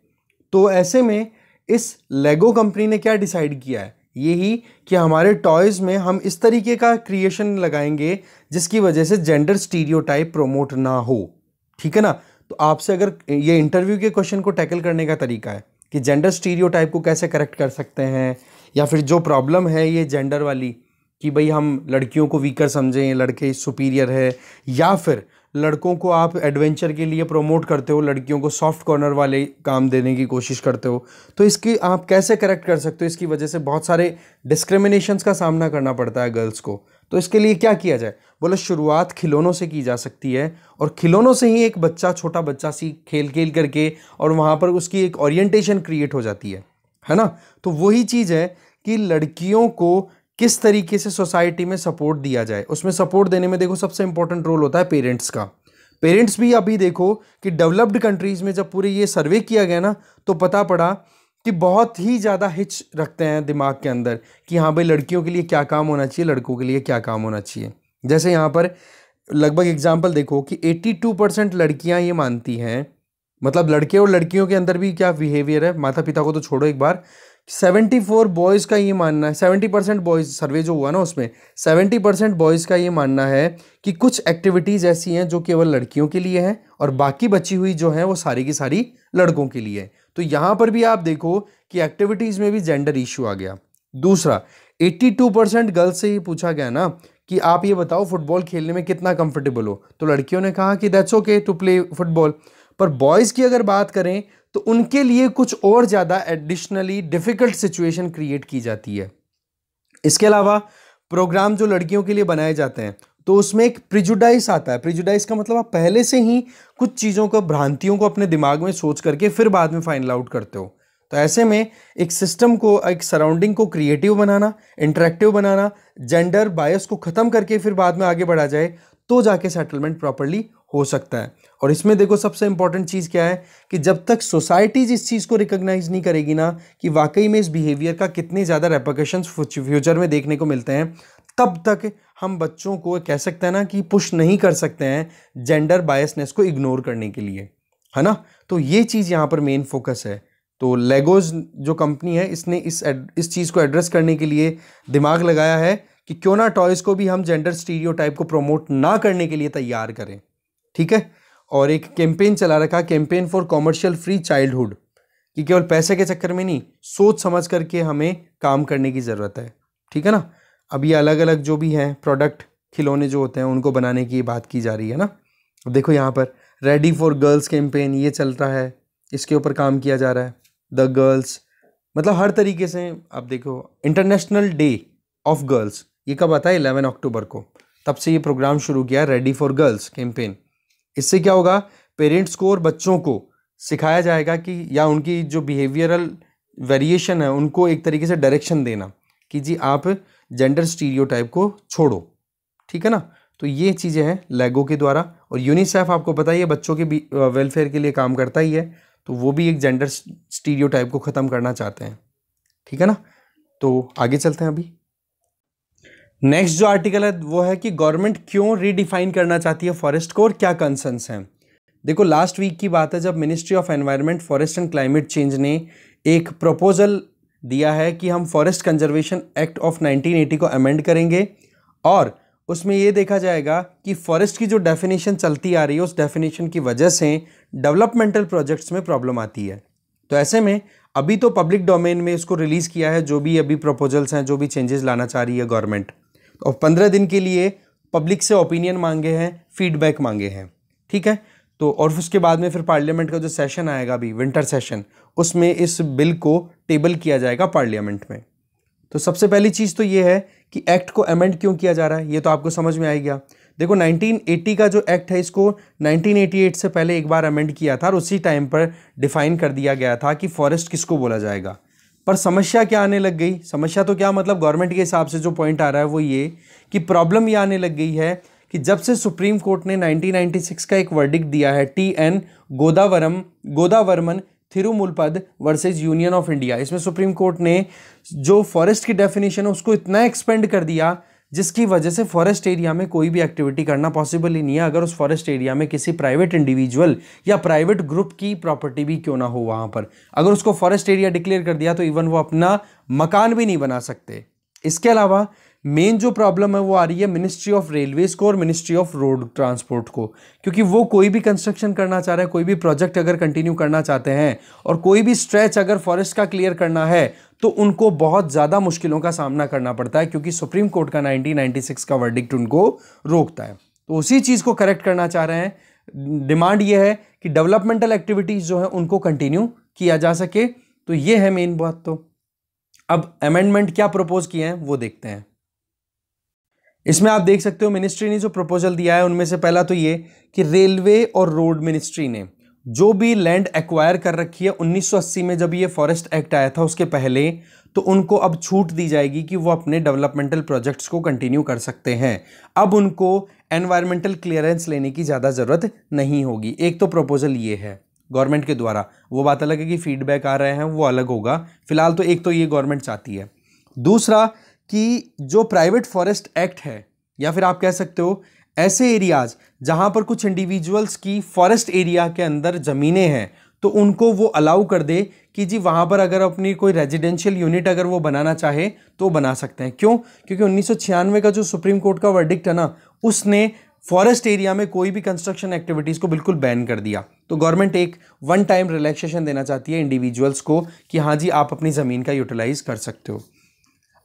तो ऐसे में इस लेगो कंपनी ने क्या डिसाइड किया है? यही कि हमारे टॉयज़ में हम इस तरीके का क्रिएशन लगाएँगे, जिसकी वजह से जेंडर स्टीरियोटाइप प्रोमोट ना हो। ठीक है ना? तो आपसे अगर ये इंटरव्यू के क्वेश्चन को टैकल करने का तरीका है, कि जेंडर स्टीरियोटाइप को कैसे करेक्ट कर सकते हैं, या फिर जो प्रॉब्लम है ये जेंडर वाली, कि भाई हम लड़कियों को वीकर समझें, लड़के सुपीरियर है, या फिर लड़कों को आप एडवेंचर के लिए प्रमोट करते हो, लड़कियों को सॉफ्ट कॉर्नर वाले काम देने की कोशिश करते हो तो इसकी आप कैसे करेक्ट कर सकते हो? इसकी वजह से बहुत सारे डिस्क्रिमिनेशंस का सामना करना पड़ता है गर्ल्स को। तो इसके लिए क्या किया जाए? बोले, शुरुआत खिलौनों से की जा सकती है और खिलौनों से ही एक बच्चा, छोटा बच्चा सी खेल खेल करके और वहाँ पर उसकी एक ओरिएंटेशन क्रिएट हो जाती है है ना? तो वही चीज़ है कि लड़कियों को किस तरीके से सोसाइटी में सपोर्ट दिया जाए? उसमें सपोर्ट देने में देखो सबसे इंपॉर्टेंट रोल होता है पेरेंट्स का। पेरेंट्स भी अभी देखो कि डेवलप्ड कंट्रीज़ में जब पूरे ये सर्वे किया गया ना तो पता पड़ा कि बहुत ही ज़्यादा हिच रखते हैं दिमाग के अंदर कि हाँ भाई, लड़कियों के लिए क्या काम होना चाहिए, लड़कों के लिए क्या काम होना चाहिए। जैसे यहाँ पर लगभग एग्ज़ाम्पल देखो कि 82 परसेंट लड़कियाँ ये मानती हैं। मतलब लड़के और लड़कियों के अंदर भी क्या बिहेवियर है? माता पिता को तो छोड़ो एक बार। सेवेंटी फोर बॉयज़ का ये मानना है, सेवेंटी परसेंट बॉयज़ सर्वे जो हुआ ना उसमें, सेवेंटी परसेंट बॉयज़ का ये मानना है कि कुछ एक्टिविटीज़ ऐसी हैं जो केवल लड़कियों के लिए हैं और बाकी बची हुई जो हैं वो सारी की सारी लड़कों के लिए है। तो यहाँ पर भी आप देखो कि एक्टिविटीज़ में भी जेंडर इशू आ गया। दूसरा एट्टी टू परसेंट गर्ल्स से ही पूछा गया ना कि आप ये बताओ फुटबॉल खेलने में कितना कंफर्टेबल हो। तो लड़कियों ने कहा कि that's okay to play football पर बॉयज़ की अगर बात करें तो उनके लिए कुछ और ज़्यादा एडिशनली डिफ़िकल्ट सिचुएशन क्रिएट की जाती है। इसके अलावा प्रोग्राम जो लड़कियों के लिए बनाए जाते हैं तो उसमें एक प्रिजुडाइस आता है। प्रिजुडाइस का मतलब आप पहले से ही कुछ चीज़ों को, भ्रांतियों को अपने दिमाग में सोच करके फिर बाद में फाइनल आउट करते हो। तो ऐसे में एक सिस्टम को, एक सराउंडिंग को क्रिएटिव बनाना इंटरेक्टिव बनाना जेंडर बायस को ख़त्म करके फिर बाद में आगे बढ़ा जाए तो जाके सेटलमेंट प्रॉपरली हो सकता है। और इसमें देखो सबसे इंपॉर्टेंट चीज़ क्या है कि जब तक सोसाइटीज इस चीज़ को रिकोगनाइज नहीं करेगी ना, कि वाकई में इस बिहेवियर का कितने ज़्यादा रेपोकेशन फ्यूचर में देखने को मिलते हैं, तब तक हम बच्चों को कह सकते हैं ना कि पुश नहीं कर सकते हैं जेंडर बायसनेस को इग्नोर करने के लिए, है ना? तो ये चीज़ यहाँ पर मेन फोकस है। तो लेगोज जो कंपनी है, इसने इस इस चीज़ को एड्रेस करने के लिए दिमाग लगाया है कि क्यों ना टॉयज़ को भी हम जेंडर स्टीरियो को प्रमोट ना करने के लिए तैयार करें। ठीक है? और एक कैंपेन चला रखा campaign for commercial free childhood कि केवल पैसे के चक्कर में नहीं, सोच समझ करके हमें काम करने की ज़रूरत है। ठीक है ना? अब ये अलग अलग जो भी हैं प्रोडक्ट खिलौने जो होते हैं, उनको बनाने की बात की जा रही है ना? अब देखो यहाँ पर रेडी फॉर गर्ल्स कैंपेन ये चल रहा है, इसके ऊपर काम किया जा रहा है। द गर्ल्स मतलब हर तरीके से अब देखो इंटरनेशनल डे ऑफ़ गर्ल्स ये कब आता है? इलेवन अक्टूबर को। तब से ये प्रोग्राम शुरू किया रेडी फॉर गर्ल्स कैंपेन इससे क्या होगा? पेरेंट्स को और बच्चों को सिखाया जाएगा कि या उनकी जो बिहेवियरल वेरिएशन है, उनको एक तरीके से डायरेक्शन देना कि जी आप जेंडर स्टीरियोटाइप को छोड़ो। ठीक है ना? तो ये चीज़ें हैं लेगो के द्वारा और यूनिसेफ आपको पता ही है, बच्चों के वेलफेयर के लिए काम करता ही है तो वो भी एक जेंडर स्टीरियोटाइप को ख़त्म करना चाहते हैं। ठीक है ना? तो आगे चलते हैं अभी। नेक्स्ट जो आर्टिकल है, वो है कि गवर्नमेंट क्यों रीडिफाइन करना चाहती है फॉरेस्ट को और क्या कंसर्न्स हैं? देखो लास्ट वीक की बात है जब ministry of environment forest and climate change ने एक प्रपोजल दिया है कि हम फॉरेस्ट कंजर्वेशन एक्ट ऑफ़ 1980 को अमेंड करेंगे और उसमें ये देखा जाएगा कि फॉरेस्ट की जो डेफिनेशन चलती आ रही है, उस डेफिनेशन की वजह से डेवलपमेंटल प्रोजेक्ट्स में प्रॉब्लम आती है। तो ऐसे में अभी तो पब्लिक डोमेन में इसको रिलीज़ किया है, जो भी अभी प्रपोजल्स हैं, जो भी चेंजेस लाना चाह रही है गवर्नमेंट और पंद्रह दिन के लिए पब्लिक से ओपिनियन मांगे हैं फीडबैक मांगे हैं, ठीक है? तो और उसके बाद में फिर पार्लियामेंट का जो सेशन आएगा अभी विंटर सेशन उसमें इस बिल को टेबल किया जाएगा पार्लियामेंट में। तो सबसे पहली चीज़ तो ये है कि एक्ट को अमेंड क्यों किया जा रहा है, ये तो आपको समझ में आएगा। देखो 1980 का जो एक्ट है, इसको 1988 से पहले एक बार अमेंड किया था और उसी टाइम पर डिफाइन कर दिया गया था कि फॉरेस्ट किसको बोला जाएगा। पर समस्या क्या आने लग गई? समस्या तो क्या मतलब गवर्नमेंट के हिसाब से जो पॉइंट आ रहा है वो ये कि प्रॉब्लम ये आने लग गई है कि जब से सुप्रीम कोर्ट ने 1996 का एक वर्डिक दिया है T N Godavaram, Godavarman Thirumulpad versus union of India इसमें सुप्रीम कोर्ट ने जो फॉरेस्ट की डेफिनेशन है उसको इतना एक्सपेंड कर दिया जिसकी वजह से फॉरेस्ट एरिया में कोई भी एक्टिविटी करना पॉसिबल ही नहीं है। अगर उस फॉरेस्ट एरिया में किसी प्राइवेट इंडिविजुअल या प्राइवेट ग्रुप की प्रॉपर्टी भी क्यों ना हो वहाँ पर। अगर उसको फॉरेस्ट एरिया डिक्लेयर कर दिया तो इवन वो अपना मकान भी नहीं बना सकते। इसके अलावा मेन जो प्रॉब्लम है वो आ रही है मिनिस्ट्री ऑफ़ रेलवेज को और मिनिस्ट्री ऑफ़ रोड ट्रांसपोर्ट को। क्योंकि वो कोई भी कंस्ट्रक्शन करना चाह रहा है, कोई भी प्रोजेक्ट अगर कंटिन्यू करना चाहते हैं और कोई भी स्ट्रेच अगर फॉरेस्ट का क्लियर करना है तो उनको बहुत ज़्यादा मुश्किलों का सामना करना पड़ता है, क्योंकि सुप्रीम कोर्ट का 1996 का वर्डिक्ट उनको रोकता है। तो उसी चीज़ को करेक्ट करना चाह रहे हैं। डिमांड ये है कि डेवलपमेंटल एक्टिविटीज़ जो है, उनको कंटिन्यू किया जा सके। तो ये है मेन बात तो। अब अमेंडमेंट क्या प्रपोज किए हैं, वो देखते हैं। इसमें आप देख सकते हो मिनिस्ट्री ने जो प्रपोजल दिया है, उनमें से पहला तो ये कि रेलवे और रोड मिनिस्ट्री ने जो भी लैंड एक्वायर कर रखी है 1980 में जब ये फॉरेस्ट एक्ट आया था उसके पहले तो उनको अब छूट दी जाएगी कि वो अपने डेवलपमेंटल प्रोजेक्ट्स को कंटिन्यू कर सकते हैं। अब उनको एनवायरमेंटल क्लियरेंस लेने की ज़्यादा ज़रूरत नहीं होगी। एक तो प्रपोजल ये है गवर्नमेंट के द्वारा। वो बात अलग है कि फीडबैक आ रहे हैं, वो अलग होगा। फ़िलहाल तो एक तो ये गवर्नमेंट चाहती है। दूसरा कि जो प्राइवेट फॉरेस्ट एक्ट है, या फिर आप कह सकते हो, ऐसे एरियाज़ जहाँ पर कुछ इंडिविजुअल्स की फॉरेस्ट एरिया के अंदर ज़मीनें हैं तो उनको वो अलाउ कर दे कि जी वहाँ पर अगर अपनी कोई रेजिडेंशियल यूनिट अगर वो बनाना चाहे तो बना सकते हैं। क्यों? क्योंकि उन्नीस सौ छियानवे का जो सुप्रीम कोर्ट का वर्डिक्ट है ना, उसने फॉरेस्ट एरिया में कोई भी कंस्ट्रक्शन एक्टिविटीज़ को बिल्कुल बैन कर दिया। तो गवर्नमेंट एक वन टाइम रिलैक्सेशन देना चाहती है इंडिविजुअल्स को कि हाँ जी, आप अपनी ज़मीन का यूटिलाइज कर सकते हो।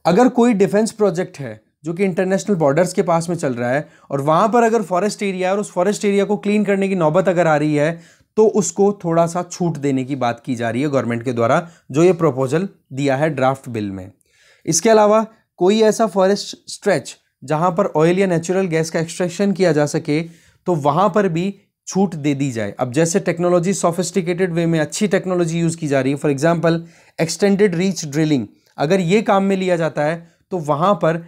अगर कोई डिफेंस प्रोजेक्ट है जो कि इंटरनेशनल बॉर्डर्स के पास में चल रहा है। और वहाँ पर अगर फॉरेस्ट एरिया है और उस फॉरेस्ट एरिया को क्लीन करने की नौबत अगर आ रही है तो उसको थोड़ा सा छूट देने की बात की जा रही है गवर्नमेंट के द्वारा, जो ये प्रपोजल दिया है ड्राफ्ट बिल में। इसके अलावा कोई ऐसा फॉरेस्ट स्ट्रेच जहाँ पर ऑयल या नेचुरल गैस का एक्सट्रैक्शन किया जा सके तो वहाँ पर भी छूट दे दी जाए। अब जैसे टेक्नोलॉजी सोफिस्टिकेटेड वे में अच्छी टेक्नोलॉजी यूज़ की जा रही है for example extended reach drilling अगर ये काम में लिया जाता है तो वहाँ पर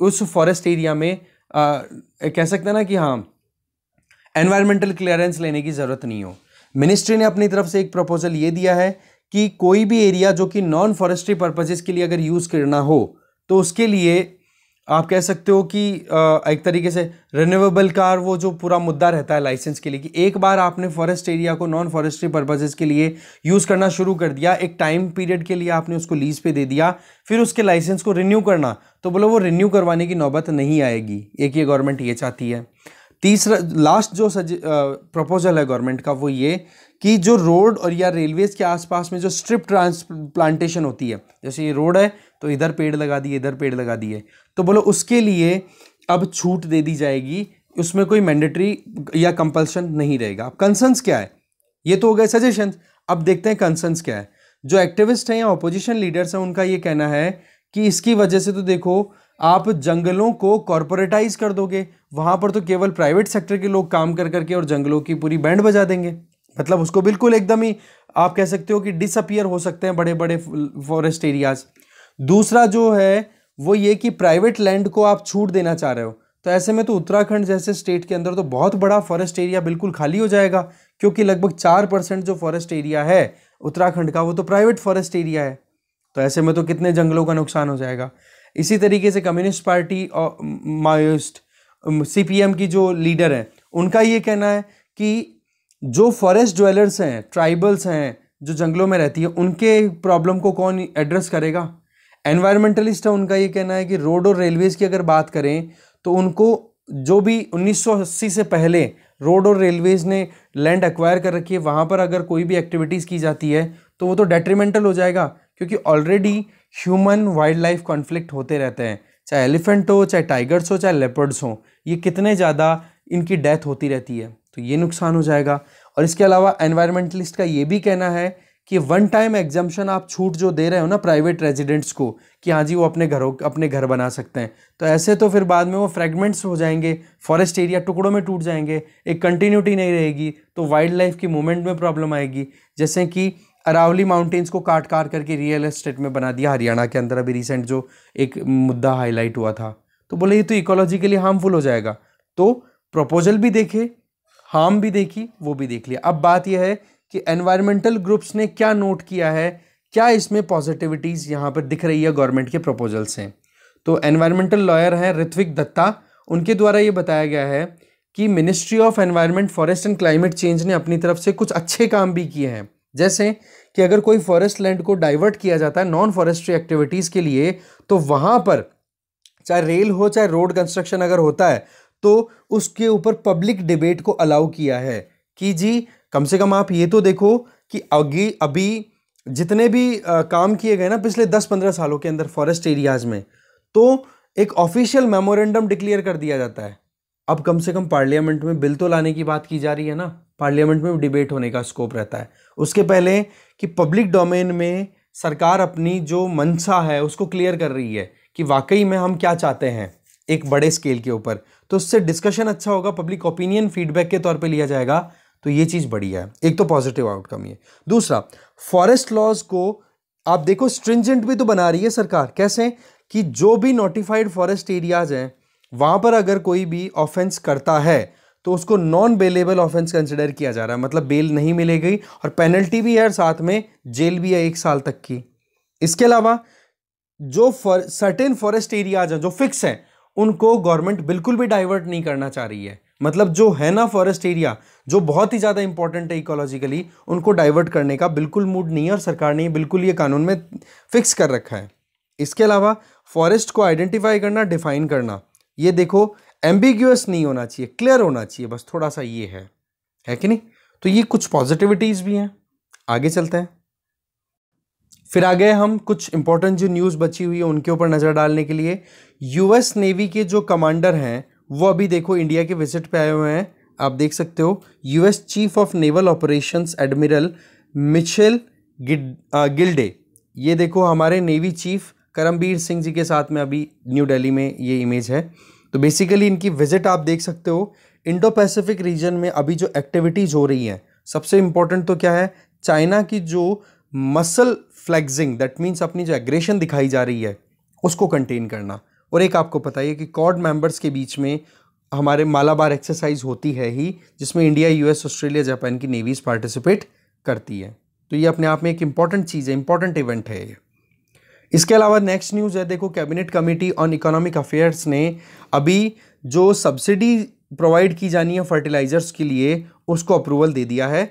उस फॉरेस्ट एरिया में आ, कह सकते हैं ना कि हाँ एनवायरमेंटल क्लियरेंस लेने की ज़रूरत नहीं हो। मिनिस्ट्री ने अपनी तरफ़ से एक प्रपोजल ये दिया है कि कोई भी एरिया जो कि नॉन फॉरेस्ट्री पर्पजेज़ के लिए अगर यूज़ करना हो तो उसके लिए आप कह सकते हो कि एक तरीके से रिन्यूएबल कार वो जो पूरा मुद्दा रहता है लाइसेंस के लिए कि एक बार आपने फॉरेस्ट एरिया को नॉन फॉरेस्ट्री पर्पजेज के लिए यूज़ करना शुरू कर दिया, एक टाइम पीरियड के लिए आपने उसको लीज पे दे दिया, फिर उसके लाइसेंस को रिन्यू करना तो बोलो वो रिन्यू करवाने की नौबत नहीं आएगी। एक ये गवर्नमेंट ये चाहती है। तीसरा लास्ट जो प्रपोजल है गवर्नमेंट का, वो ये कि जो रोड और या रेलवेज के आसपास में जो स्ट्रिप ट्रांसप्लांटेशन होती है, जैसे ये रोड है तो इधर पेड़ लगा दिए, इधर पेड़ लगा दिए तो बोलो उसके लिए अब छूट दे दी जाएगी, उसमें कोई मैंडेटरी या कंपल्शन नहीं रहेगा। अब कंसर्न्स क्या है? ये तो हो गए सजेशन अब देखते हैं कंसर्न्स क्या है। जो एक्टिविस्ट हैं या ऑपोजिशन लीडर्स हैं, उनका ये कहना है कि इसकी वजह से तो देखो आप जंगलों को कॉरपोरेटाइज कर दोगे। वहाँ पर तो केवल प्राइवेट सेक्टर के लोग काम कर करके और जंगलों की पूरी बैंड बजा देंगे। मतलब उसको बिल्कुल एकदम ही आप कह सकते हो कि डिसअपियर हो सकते हैं बड़े बड़े फॉरेस्ट एरियाज़ दूसरा जो है, वो ये कि प्राइवेट लैंड को आप छूट देना चाह रहे हो। तो ऐसे में तो उत्तराखंड जैसे स्टेट के अंदर तो बहुत बड़ा फॉरेस्ट एरिया बिल्कुल खाली हो जाएगा, क्योंकि लगभग चार परसेंट जो फॉरेस्ट एरिया है, उत्तराखंड का वो तो प्राइवेट फॉरेस्ट एरिया है। तो ऐसे में तो कितने जंगलों का नुकसान हो जाएगा। इसी तरीके से कम्युनिस्ट पार्टी और माओइस्ट सीपीएम की जो लीडर हैं, उनका ये कहना है कि जो फॉरेस्ट ज्वेलर्स हैं ट्राइबल्स हैं, जो जंगलों में रहती है, उनके प्रॉब्लम को कौन एड्रेस करेगा? एनवायरमेंटलिस्ट है, उनका ये कहना है कि रोड और रेलवेज़ की अगर बात करें तो उनको जो भी 1980 से पहले रोड और रेलवेज़ ने लैंड एक्वायर कर रखी है, वहाँ पर अगर कोई भी एक्टिविटीज़ की जाती है तो वो तो डेट्रीमेंटल हो जाएगा, क्योंकि already human wild life conflict होते रहते हैं, चाहे एलिफेंट हो, चाहे टाइगर्स हो, चाहे लेपर्ड्स हो, ये कितने ज़्यादा इनकी डेथ होती रहती है तो ये नुकसान हो जाएगा। और इसके अलावा एनवायरमेंटलिस्ट का ये भी कहना है कि वन टाइम एग्जामेशन आप छूट जो दे रहे हो ना प्राइवेट रेजिडेंट्स को, कि हाँ जी, वो अपने घरों, अपने घर बना सकते हैं तो ऐसे तो फिर बाद में वो फ्रेगमेंट्स हो जाएँगे फॉरेस्ट एरिया टुकड़ों में टूट जाएँगे, एक कंटिन्यूटी नहीं रहेगी तो वाइल्ड लाइफ की मूवमेंट में प्रॉब्लम आएगी, जैसे कि अरावली माउंटेन्स को काट काट करके रियल एस्टेट में बना दिया। हरियाणा के अंदर अभी रिसेंट जो एक मुद्दा हाईलाइट हुआ था। तो बोले, ये तो इकोलॉजी के लिए हार्मफुल हो जाएगा। तो प्रपोजल भी देखे हार्म भी देखी, वो भी देख लिया। अब बात यह है कि एनवायरमेंटल ग्रुप्स ने क्या नोट किया है, क्या इसमें पॉजिटिविटीज़ यहाँ पर दिख रही है गवर्नमेंट के प्रपोजल से? तो एनवायरमेंटल लॉयर हैं ऋत्विक दत्ता उनके द्वारा ये बताया गया है कि ministry of environment forest and climate change ने अपनी तरफ़ से कुछ अच्छे काम भी किए हैं। जैसे कि अगर कोई फॉरेस्ट लैंड को डाइवर्ट किया जाता है नॉन फॉरेस्ट्री एक्टिविटीज़ के लिए तो वहाँ पर चाहे रेल हो चाहे रोड कंस्ट्रक्शन अगर होता है तो उसके ऊपर पब्लिक डिबेट को अलाउ किया है कि जी कम से कम आप ये तो देखो कि अभी अभी जितने भी आ, काम किए गए ना पिछले 10-15 सालों के अंदर फॉरेस्ट एरियाज़ में तो एक ऑफिशियल मेमोरेंडम डिक्लेयर कर दिया जाता है। अब कम से कम पार्लियामेंट में बिल तो लाने की बात की जा रही है ना, पार्लियामेंट में डिबेट होने का स्कोप रहता है। उसके पहले कि पब्लिक डोमेन में सरकार अपनी जो मंशा है उसको क्लियर कर रही है कि वाकई में हम क्या चाहते हैं एक बड़े स्केल के ऊपर। तो उससे डिस्कशन अच्छा होगा, पब्लिक ओपिनियन फीडबैक के तौर पे लिया जाएगा तो ये चीज़ बढ़िया है। एक तो पॉजिटिव आउटकम ये। दूसरा, फॉरेस्ट लॉज को आप देखो, स्ट्रिंजेंट भी तो बना रही है सरकार। कैसे? कि जो भी नोटिफाइड फॉरेस्ट एरियाज़ हैं वहाँ पर अगर कोई भी ऑफेंस करता है तो उसको नॉन बेलेबल ऑफेंस कंसिडर किया जा रहा है। मतलब बेल नहीं मिलेगी और पेनल्टी भी है और साथ में जेल भी है एक साल तक की। इसके अलावा जो फॉर सर्टेन फॉरेस्ट एरियाज़ हैं, जो फिक्स हैं, उनको गवर्नमेंट बिल्कुल भी डाइवर्ट नहीं करना चाह रही है। मतलब जो है ना फॉरेस्ट एरिया जो बहुत ही ज़्यादा इंपॉर्टेंट है इकोलॉजिकली उनको डाइवर्ट करने का बिल्कुल मूड नहीं है और सरकार ने बिल्कुल ये कानून में फिक्स कर रखा है। इसके अलावा फॉरेस्ट को आइडेंटिफाई करना डिफाइन करना ये देखो एम्बिग्यूस नहीं होना चाहिए क्लियर होना चाहिए, बस थोड़ा सा ये है। है कि नहीं? तो ये कुछ पॉजिटिविटीज़ भी हैं। आगे चलते हैं। फिर आगे हम कुछ इंपॉर्टेंट जो न्यूज़ बची हुई है उनके ऊपर नज़र डालने के लिए। यूएस नेवी के जो कमांडर हैं, वो अभी देखो इंडिया के विज़िट पे आए हुए हैं। आप देख सकते हो US chief of naval operations admiral Michael Gilday ये देखो हमारे नेवी चीफ करमबीर सिंह जी के साथ में अभी न्यू दिल्ली में ये इमेज है। तो बेसिकली इनकी विज़िट आप देख सकते हो। इंडो पैसिफिक रीजन में अभी जो एक्टिविटीज़ हो रही हैं, सबसे इम्पोर्टेंट तो क्या है? चाइना की जो मसल फ्लैक्सिंग दैट मीन्स अपनी जो एग्रेशन दिखाई जा रही है, उसको कंटेन करना। और एक आपको पता है कि कॉड मेंबर्स के बीच में हमारे मालाबार एक्सरसाइज होती है ही, जिसमें इंडिया यूएस ऑस्ट्रेलिया जापान की नेवीज पार्टिसिपेट करती है। तो ये अपने आप में एक इंपॉर्टेंट चीज़ है इंपॉर्टेंट इवेंट है ये। इसके अलावा नेक्स्ट न्यूज़ है, देखो cabinet committee on economic affairs ने अभी जो सब्सिडी प्रोवाइड की जानी है फर्टिलाइजर्स के लिए, उसको अप्रूवल दे दिया है।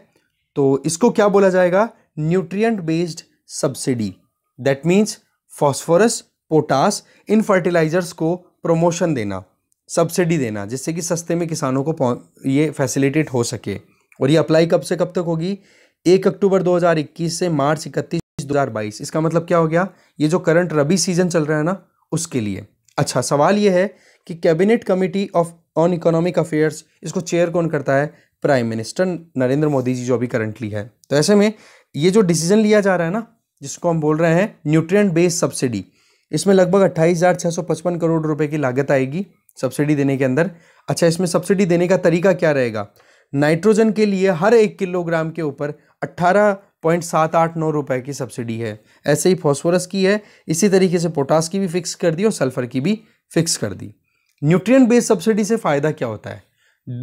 तो इसको क्या बोला जाएगा? Nutrient based subsidy that means phosphorus potash in fertilisers को प्रमोशन देना सब्सिडी देना, जिससे कि सस्ते में किसानों को ये फैसिलिटेट हो सके। और ये अप्लाई कब से कब तक होगी? एक अक्टूबर 2021 से मार्च इकतीस 2022 इसका मतलब क्या हो गया? ये जो करंट रबी सीज़न चल रहा है ना, उसके लिए। अच्छा सवाल ये है कि cabinet committee of on economic affairs इसको चेयर कौन करता है? प्राइम मिनिस्टर नरेंद्र मोदी जी जो अभी करंटली है। तो ऐसे में ये जो डिसीज़न लिया जा रहा है ना, जिसको हम बोल रहे हैं न्यूट्रिएंट बेस्ड सब्सिडी इसमें लगभग अट्ठाईस हज़ार सौ पचपन करोड़ रुपए की लागत आएगी सब्सिडी देने के अंदर। अच्छा इसमें सब्सिडी देने का तरीका क्या रहेगा? नाइट्रोजन के लिए हर एक किलोग्राम के ऊपर अट्ठारह पॉइंट सात आठ नौ रुपए की सब्सिडी है ऐसे ही फॉस्फोरस की है इसी तरीके से पोटास की भी फिक्स कर दी और सल्फ़र की भी फिक्स कर दी न्यूट्रिएंट बेस्ड सब्सिडी से फ़ायदा क्या होता है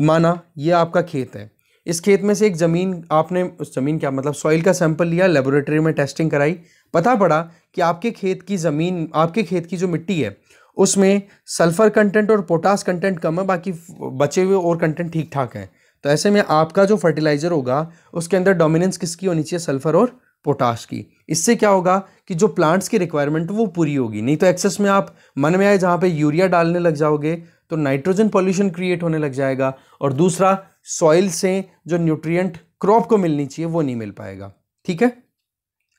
माना ये आपका खेत है इस खेत में से एक ज़मीन आपने उस ज़मीन क्या मतलब सॉइल का सैंपल लिया लेबोरेटरी में टेस्टिंग कराई पता पड़ा कि आपके खेत की ज़मीन आपके खेत की जो मिट्टी है उसमें सल्फ़र कंटेंट और पोटास कंटेंट कम है बाकी बचे हुए और कंटेंट ठीक ठाक हैं तो ऐसे में आपका जो फर्टिलाइज़र होगा, उसके अंदर डोमिनेंस किसकी होनी चाहिए? सल्फ़र और पोटाश की। इससे क्या होगा कि जो प्लांट्स की रिक्वायरमेंट वो पूरी होगी। नहीं तो एक्सेस में आप मन में आए जहाँ पे यूरिया डालने लग जाओगे तो नाइट्रोजन पॉल्यूशन क्रिएट होने लग जाएगा और दूसरा सॉइल से जो न्यूट्रिएंट क्रॉप को मिलनी चाहिए, वो नहीं मिल पाएगा। ठीक है?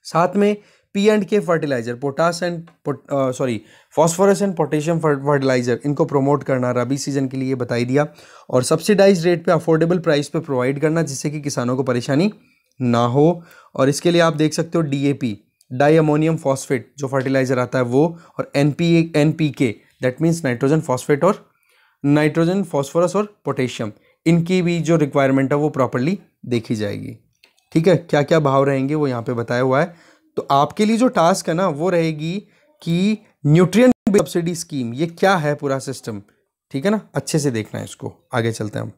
साथ में P and K fertiliser potash and sorry phosphorus and potassium fertiliser इनको प्रमोट करना रबी सीज़न के लिए बताई दिया। और सब्सिडाइज रेट पे अफोर्डेबल प्राइस पे प्रोवाइड करना, जिससे कि किसानों को परेशानी ना हो। और इसके लिए आप देख सकते हो डीएपी डाई अमोनियम फॉस्फेट जो फर्टिलाइज़र आता है वो, और N P N P K that means nitrogen phosphate और नाइट्रोजन फॉस्फोरस और पोटेशियम इनकी भी जो रिक्वायरमेंट है वो प्रॉपरली देखी जाएगी। ठीक है क्या क्या भाव रहेंगे वो यहाँ पे बताया हुआ है। तो आपके लिए जो टास्क है ना, वो रहेगी कि न्यूट्रिएंट सब्सिडी स्कीम ये क्या है पूरा सिस्टम ठीक है ना? अच्छे से देखना है इसको। आगे चलते हैं हम।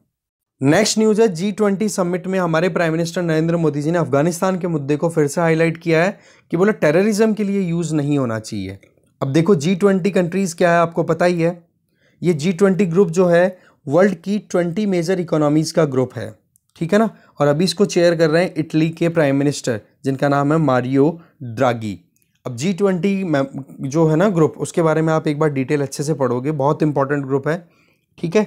नेक्स्ट न्यूज़ है जी ट्वेंटी समिट में हमारे प्राइम मिनिस्टर नरेंद्र मोदी जी ने अफ़गानिस्तान के मुद्दे को फिर से हाईलाइट किया है कि बोले टेररिज्म के लिए यूज़ नहीं होना चाहिए। अब देखो जी ट्वेंटी कंट्रीज़ क्या है, आपको पता ही है। ये जी ट्वेंटी ग्रुप जो है वर्ल्ड की ट्वेंटी मेजर इकोनॉमीज़ का ग्रुप है। ठीक है ना? और अभी इसको चेयर कर रहे हैं इटली के प्राइम मिनिस्टर जिनका नाम है मारियो ड्रागी। अब जी ट्वेंटी जो है ना ग्रुप उसके बारे में आप एक बार डिटेल अच्छे से पढ़ोगे। बहुत इंपॉर्टेंट ग्रुप है, ठीक है?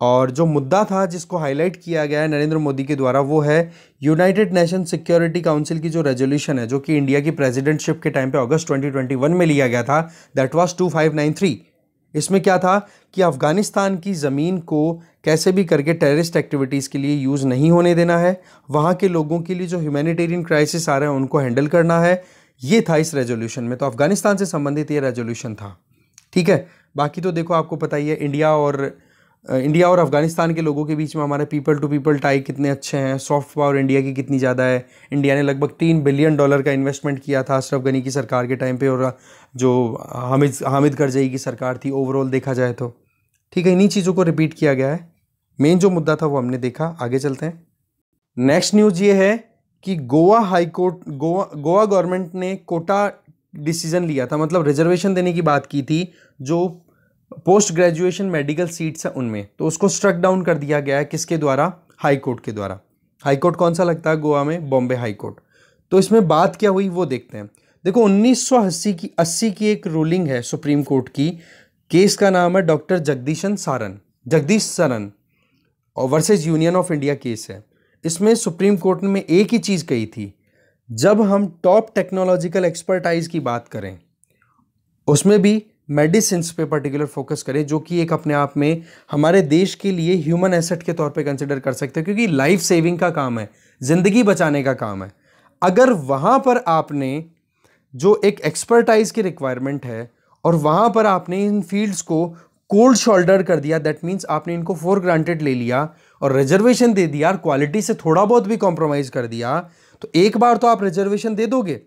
और जो मुद्दा था जिसको हाईलाइट किया गया है नरेंद्र मोदी के द्वारा, वो है यूनाइटेड नेशन सिक्योरिटी काउंसिल की जो रेजोल्यूशन है, जो कि इंडिया की प्रेसिडेंटशिप के टाइम पे अगस्त 2021 में लिया गया था दैट वाज 2593 इसमें क्या था कि अफ़गानिस्तान की ज़मीन को कैसे भी करके टेररिस्ट एक्टिविटीज़ के लिए यूज़ नहीं होने देना है, वहाँ के लोगों के लिए जो ह्यूमैनिटेरियन क्राइसिस आ रहे हैं उनको हैंडल करना है। ये था इस रेजोल्यूशन में। तो अफ़गानिस्तान से संबंधित ये रेजोल्यूशन था। ठीक है? बाकी तो देखो, आपको पता ही है इंडिया और इंडिया और अफ़गानिस्तान के लोगों के बीच में हमारे पीपल टू पीपल टाई कितने अच्छे हैं सॉफ्ट पावर इंडिया की कितनी ज़्यादा है। इंडिया ने लगभग तीन बिलियन डॉलर का इन्वेस्टमेंट किया था अशरफ गनी की सरकार के टाइम पे और जो हामिद हामिद करजई की सरकार थी ओवरऑल देखा जाए तो। ठीक है, इन्हीं चीज़ों को रिपीट किया गया है। मेन जो मुद्दा था वो हमने देखा, आगे चलते हैं। नेक्स्ट न्यूज़ ये है कि Goa high court Goa Goa government ने कोटा डिसीज़न लिया था मतलब रिजर्वेशन देने की बात की थी, जो पोस्ट ग्रेजुएशन मेडिकल सीट्स हैं उनमें। तो उसको स्ट्रक डाउन कर दिया गया है किसके द्वारा? हाई कोर्ट के द्वारा। हाई कोर्ट कौन सा लगता है? गोवा में बॉम्बे हाई कोर्ट तो इसमें बात क्या हुई वो देखते हैं। देखो 1980 की 80 की एक रूलिंग है सुप्रीम कोर्ट की। केस का नाम है डॉक्टर जगदीशन सारन जगदीश सरन और versus union of India case है। इसमें सुप्रीम कोर्ट ने एक ही चीज़ कही थी। जब हम टॉप टेक्नोलॉजिकल एक्सपर्टाइज की बात करें, उसमें भी मेडिसिन पे पर्टिकुलर फोकस करें, जो कि एक अपने आप में हमारे देश के लिए ह्यूमन एसेट के तौर पे कंसिडर कर सकते हैं, क्योंकि लाइफ सेविंग का काम है, ज़िंदगी बचाने का काम है। अगर वहाँ पर आपने जो एक एक्सपर्टाइज की रिक्वायरमेंट है, और वहाँ पर आपने इन फील्ड्स को कोल्ड शोल्डर कर दिया दैट मीन्स आपने इनको फॉर ग्रांटेड ले लिया, और रिजर्वेशन दे दिया, और क्वालिटी से थोड़ा बहुत भी कॉम्प्रोमाइज़ कर दिया तो एक बार तो आप रिजर्वेशन दे दोगे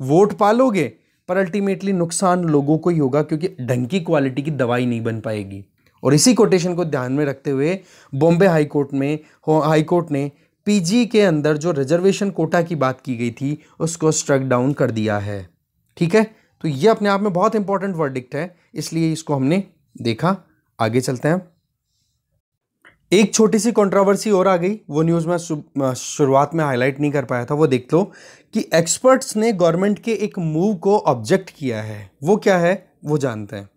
वोट पालोगे पर अल्टीमेटली नुकसान लोगों को ही होगा, क्योंकि ढंग की क्वालिटी की दवाई नहीं बन पाएगी। और इसी कोटेशन को ध्यान में रखते हुए बॉम्बे हाई कोर्ट में हाई कोर्ट ने पीजी के अंदर जो रिजर्वेशन कोटा की बात की गई थी, उसको स्ट्रक डाउन कर दिया है। ठीक है? तो ये अपने आप में बहुत इंपॉर्टेंट वर्डिक्ट है, इसलिए इसको हमने देखा। आगे चलते हैं। एक छोटी सी कंट्रोवर्सी और आ गई, वो न्यूज़ में शुरुआत में हाईलाइट नहीं कर पाया था, वो देख लो। कि एक्सपर्ट्स ने गवर्नमेंट के एक मूव को ऑब्जेक्ट किया है। वो क्या है? वो जानते हैं।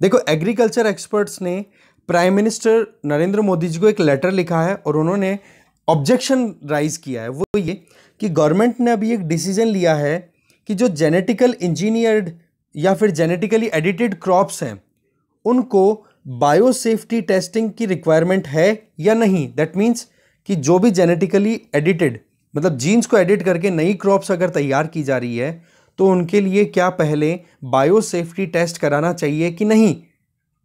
देखो एग्रीकल्चर एक्सपर्ट्स ने प्राइम मिनिस्टर नरेंद्र मोदी जी को एक लेटर लिखा है और उन्होंने ऑब्जेक्शन राइज किया है। वो ये कि गवर्नमेंट ने अभी एक डिसीज़न लिया है कि जो जेनेटिकल इंजीनियर्ड या फिर जेनेटिकली एडिटेड क्रॉप्स हैं, उनको बायोसेफ्टी टेस्टिंग की रिक्वायरमेंट है या नहीं? दैट मीन्स कि जो भी जेनेटिकली एडिटेड मतलब जीन्स को एडिट करके नई क्रॉप्स अगर तैयार की जा रही है तो उनके लिए क्या पहले बायोसेफ्टी टेस्ट कराना चाहिए कि नहीं?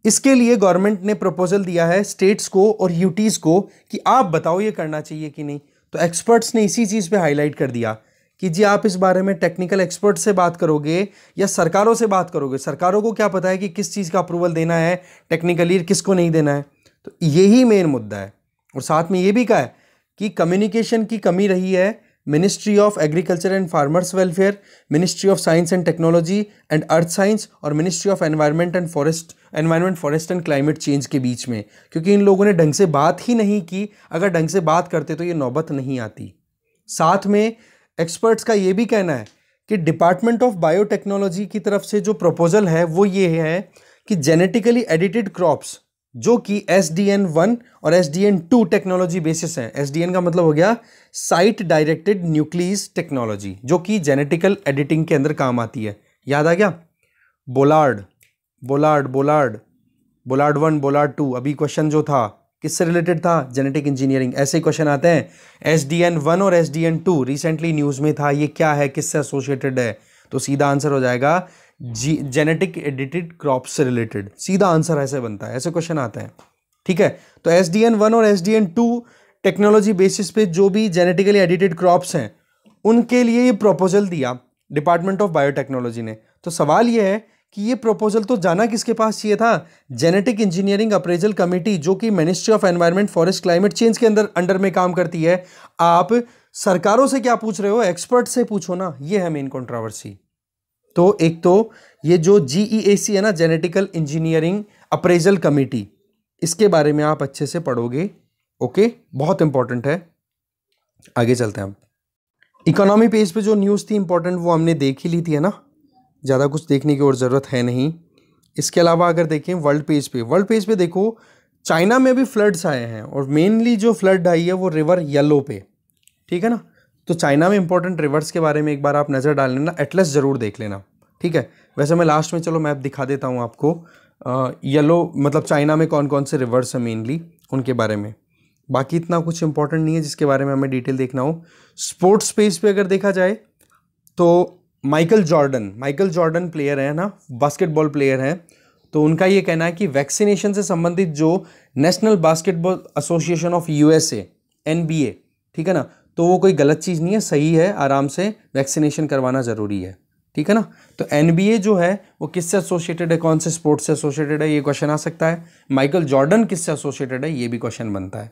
इसके लिए गवर्नमेंट ने प्रपोजल दिया है स्टेट्स को और यूटीज़ को कि आप बताओ ये करना चाहिए कि नहीं। तो एक्सपर्ट्स ने इसी चीज़ पे हाईलाइट कर दिया कि जी आप इस बारे में टेक्निकल एक्सपर्ट से बात करोगे या सरकारों से बात करोगे? सरकारों को क्या पता है कि किस चीज़ का अप्रूवल देना है टेक्निकली किसको नहीं देना है? तो यही मेन मुद्दा है। और साथ में ये भी कहा है कि कम्युनिकेशन की कमी रही है ministry of agriculture and farmers welfare ministry of science and technology and earth science और ministry of environment and forest environment forest and climate change के बीच में। क्योंकि इन लोगों ने ढंग से बात ही नहीं की। अगर ढंग से बात करते तो ये नौबत नहीं आती। साथ में एक्सपर्ट्स का ये भी कहना है कि डिपार्टमेंट ऑफ़ बायोटेक्नोलॉजी की तरफ़ से जो प्रपोजल है, वो ये है कि जेनेटिकली एडिटेड क्रॉप्स जो कि एस डी एन वन और S D N two technology basis है। एस डी एन का मतलब हो गया साइट डायरेक्टेड न्यूक्लियस टेक्नोलॉजी जो कि जेनेटिकल एडिटिंग के अंदर काम आती है। याद आ गया? Bollard bollard bollard bollard one bollard two अभी क्वेश्चन जो था, किससे रिलेटेड था? जेनेटिक इंजीनियरिंग ऐसे क्वेश्चन आते हैं। एस डी एन वन और S D N two recently news में था, ये क्या है, किससे एसोसिएटेड है? तो सीधा आंसर हो जाएगा जी जेनेटिक एडिटेड क्रॉप से रिलेटेड सीधा आंसर ऐसे बनता है, ऐसे क्वेश्चन आते हैं। ठीक है? तो एस डी एन वन और S D N two technology basis पे जो भी जेनेटिकली एडिटेड क्रॉप्स हैं, उनके लिए ये प्रपोजल दिया डिपार्टमेंट ऑफ़ बायोटेक्नोलॉजी ने। तो सवाल ये है कि ये प्रपोजल तो जाना किसके पास चाहिए था? जेनेटिक इंजीनियरिंग अप्रेजल कमेटी जो कि ministry of environment forest climate change के अंदर अंडर में काम करती है। आप सरकारों से क्या पूछ रहे हो? एक्सपर्ट से पूछो ना। ये है मेन कंट्रोवर्सी तो एक तो ये जो e है ना जेनेटिकल इंजीनियरिंग अप्रेजल कमेटी इसके बारे में आप अच्छे से पढ़ोगे, ओके? बहुत इंपॉर्टेंट है। आगे चलते हैं हम। इकोनॉमी पेज पे जो न्यूज़ थी इंपॉर्टेंट वो हमने देख ही ली थी, है ना? ज़्यादा कुछ देखने की और ज़रूरत है नहीं। इसके अलावा अगर देखें वर्ल्ड पेज पे वर्ल्ड पेज पे देखो चाइना में भी फ्लड्स आए हैं और मेनली जो फ्लड आई है वो रिवर येलो पे, ठीक है ना? तो चाइना में इंपॉर्टेंट रिवर्स के बारे में एक बार आप नज़र डाल लेना एटलस ज़रूर देख लेना, ठीक है? वैसे मैं लास्ट में, चलो मैप दिखा देता हूँ आपको येलो मतलब चाइना में कौन कौन से रिवर्स हैं मेनली उनके बारे में। बाकी इतना कुछ इंपॉर्टेंट नहीं है, जिसके बारे में हमें डिटेल देखना हो। स्पोर्ट्स स्पेस पे अगर देखा जाए तो Michael Jordan Michael Jordan player है ना? बास्केटबॉल प्लेयर हैं। तो उनका ये कहना है कि वैक्सीनेशन से संबंधित जो national basketball association of USA NBA ठीक है ना? तो वो कोई गलत चीज़ नहीं है, सही है, आराम से वैक्सीनेशन करवाना ज़रूरी है। ठीक है ना? तो एनबीए जो है, वो किससे एसोसिएटेड है, कौन से स्पोर्ट्स से एसोसिएटेड है, ये क्वेश्चन आ सकता है। माइकल जॉर्डन किससे एसोसिएटेड है, ये भी क्वेश्चन बनता है।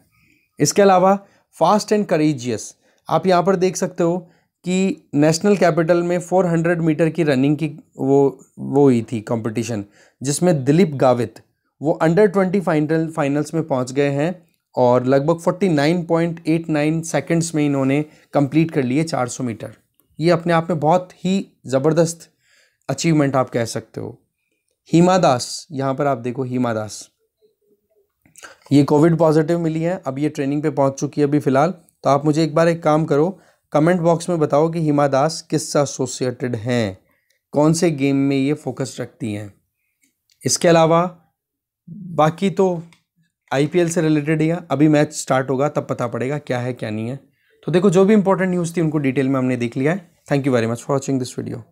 इसके अलावा फास्ट एंड करेजियस आप यहाँ पर देख सकते हो कि नेशनल कैपिटल में 400 मीटर की रनिंग की वो वो हुई थी कंपटीशन जिसमें दिलीप गावित, वो अंडर 20 फाइनल फाइनल्स में पहुँच गए हैं। और लगभग 49.89 सेकंड्स में इन्होंने कंप्लीट कर लिए 400 मीटर। ये अपने आप में बहुत ही ज़बरदस्त अचीवमेंट आप कह सकते हो। हीमा दास, यहाँ पर आप देखो हीमा दास। ये कोविड पॉजिटिव मिली है, अब ये ट्रेनिंग पे पहुँच चुकी है अभी फ़िलहाल। तो आप मुझे एक बार एक काम करो कमेंट बॉक्स में बताओ कि हिमा दास किससे एसोसिएटेड हैं, कौन से गेम में ये फोकस रखती हैं। इसके अलावा बाकी तो आईपीएल से रिलेटेड या अभी मैच स्टार्ट होगा, तब पता पड़ेगा क्या है, क्या नहीं है। तो देखो, जो भी इंपॉर्टेंट न्यूज़ थी, उनको डिटेल में हमने देख लिया है। Thank you very much for watching this video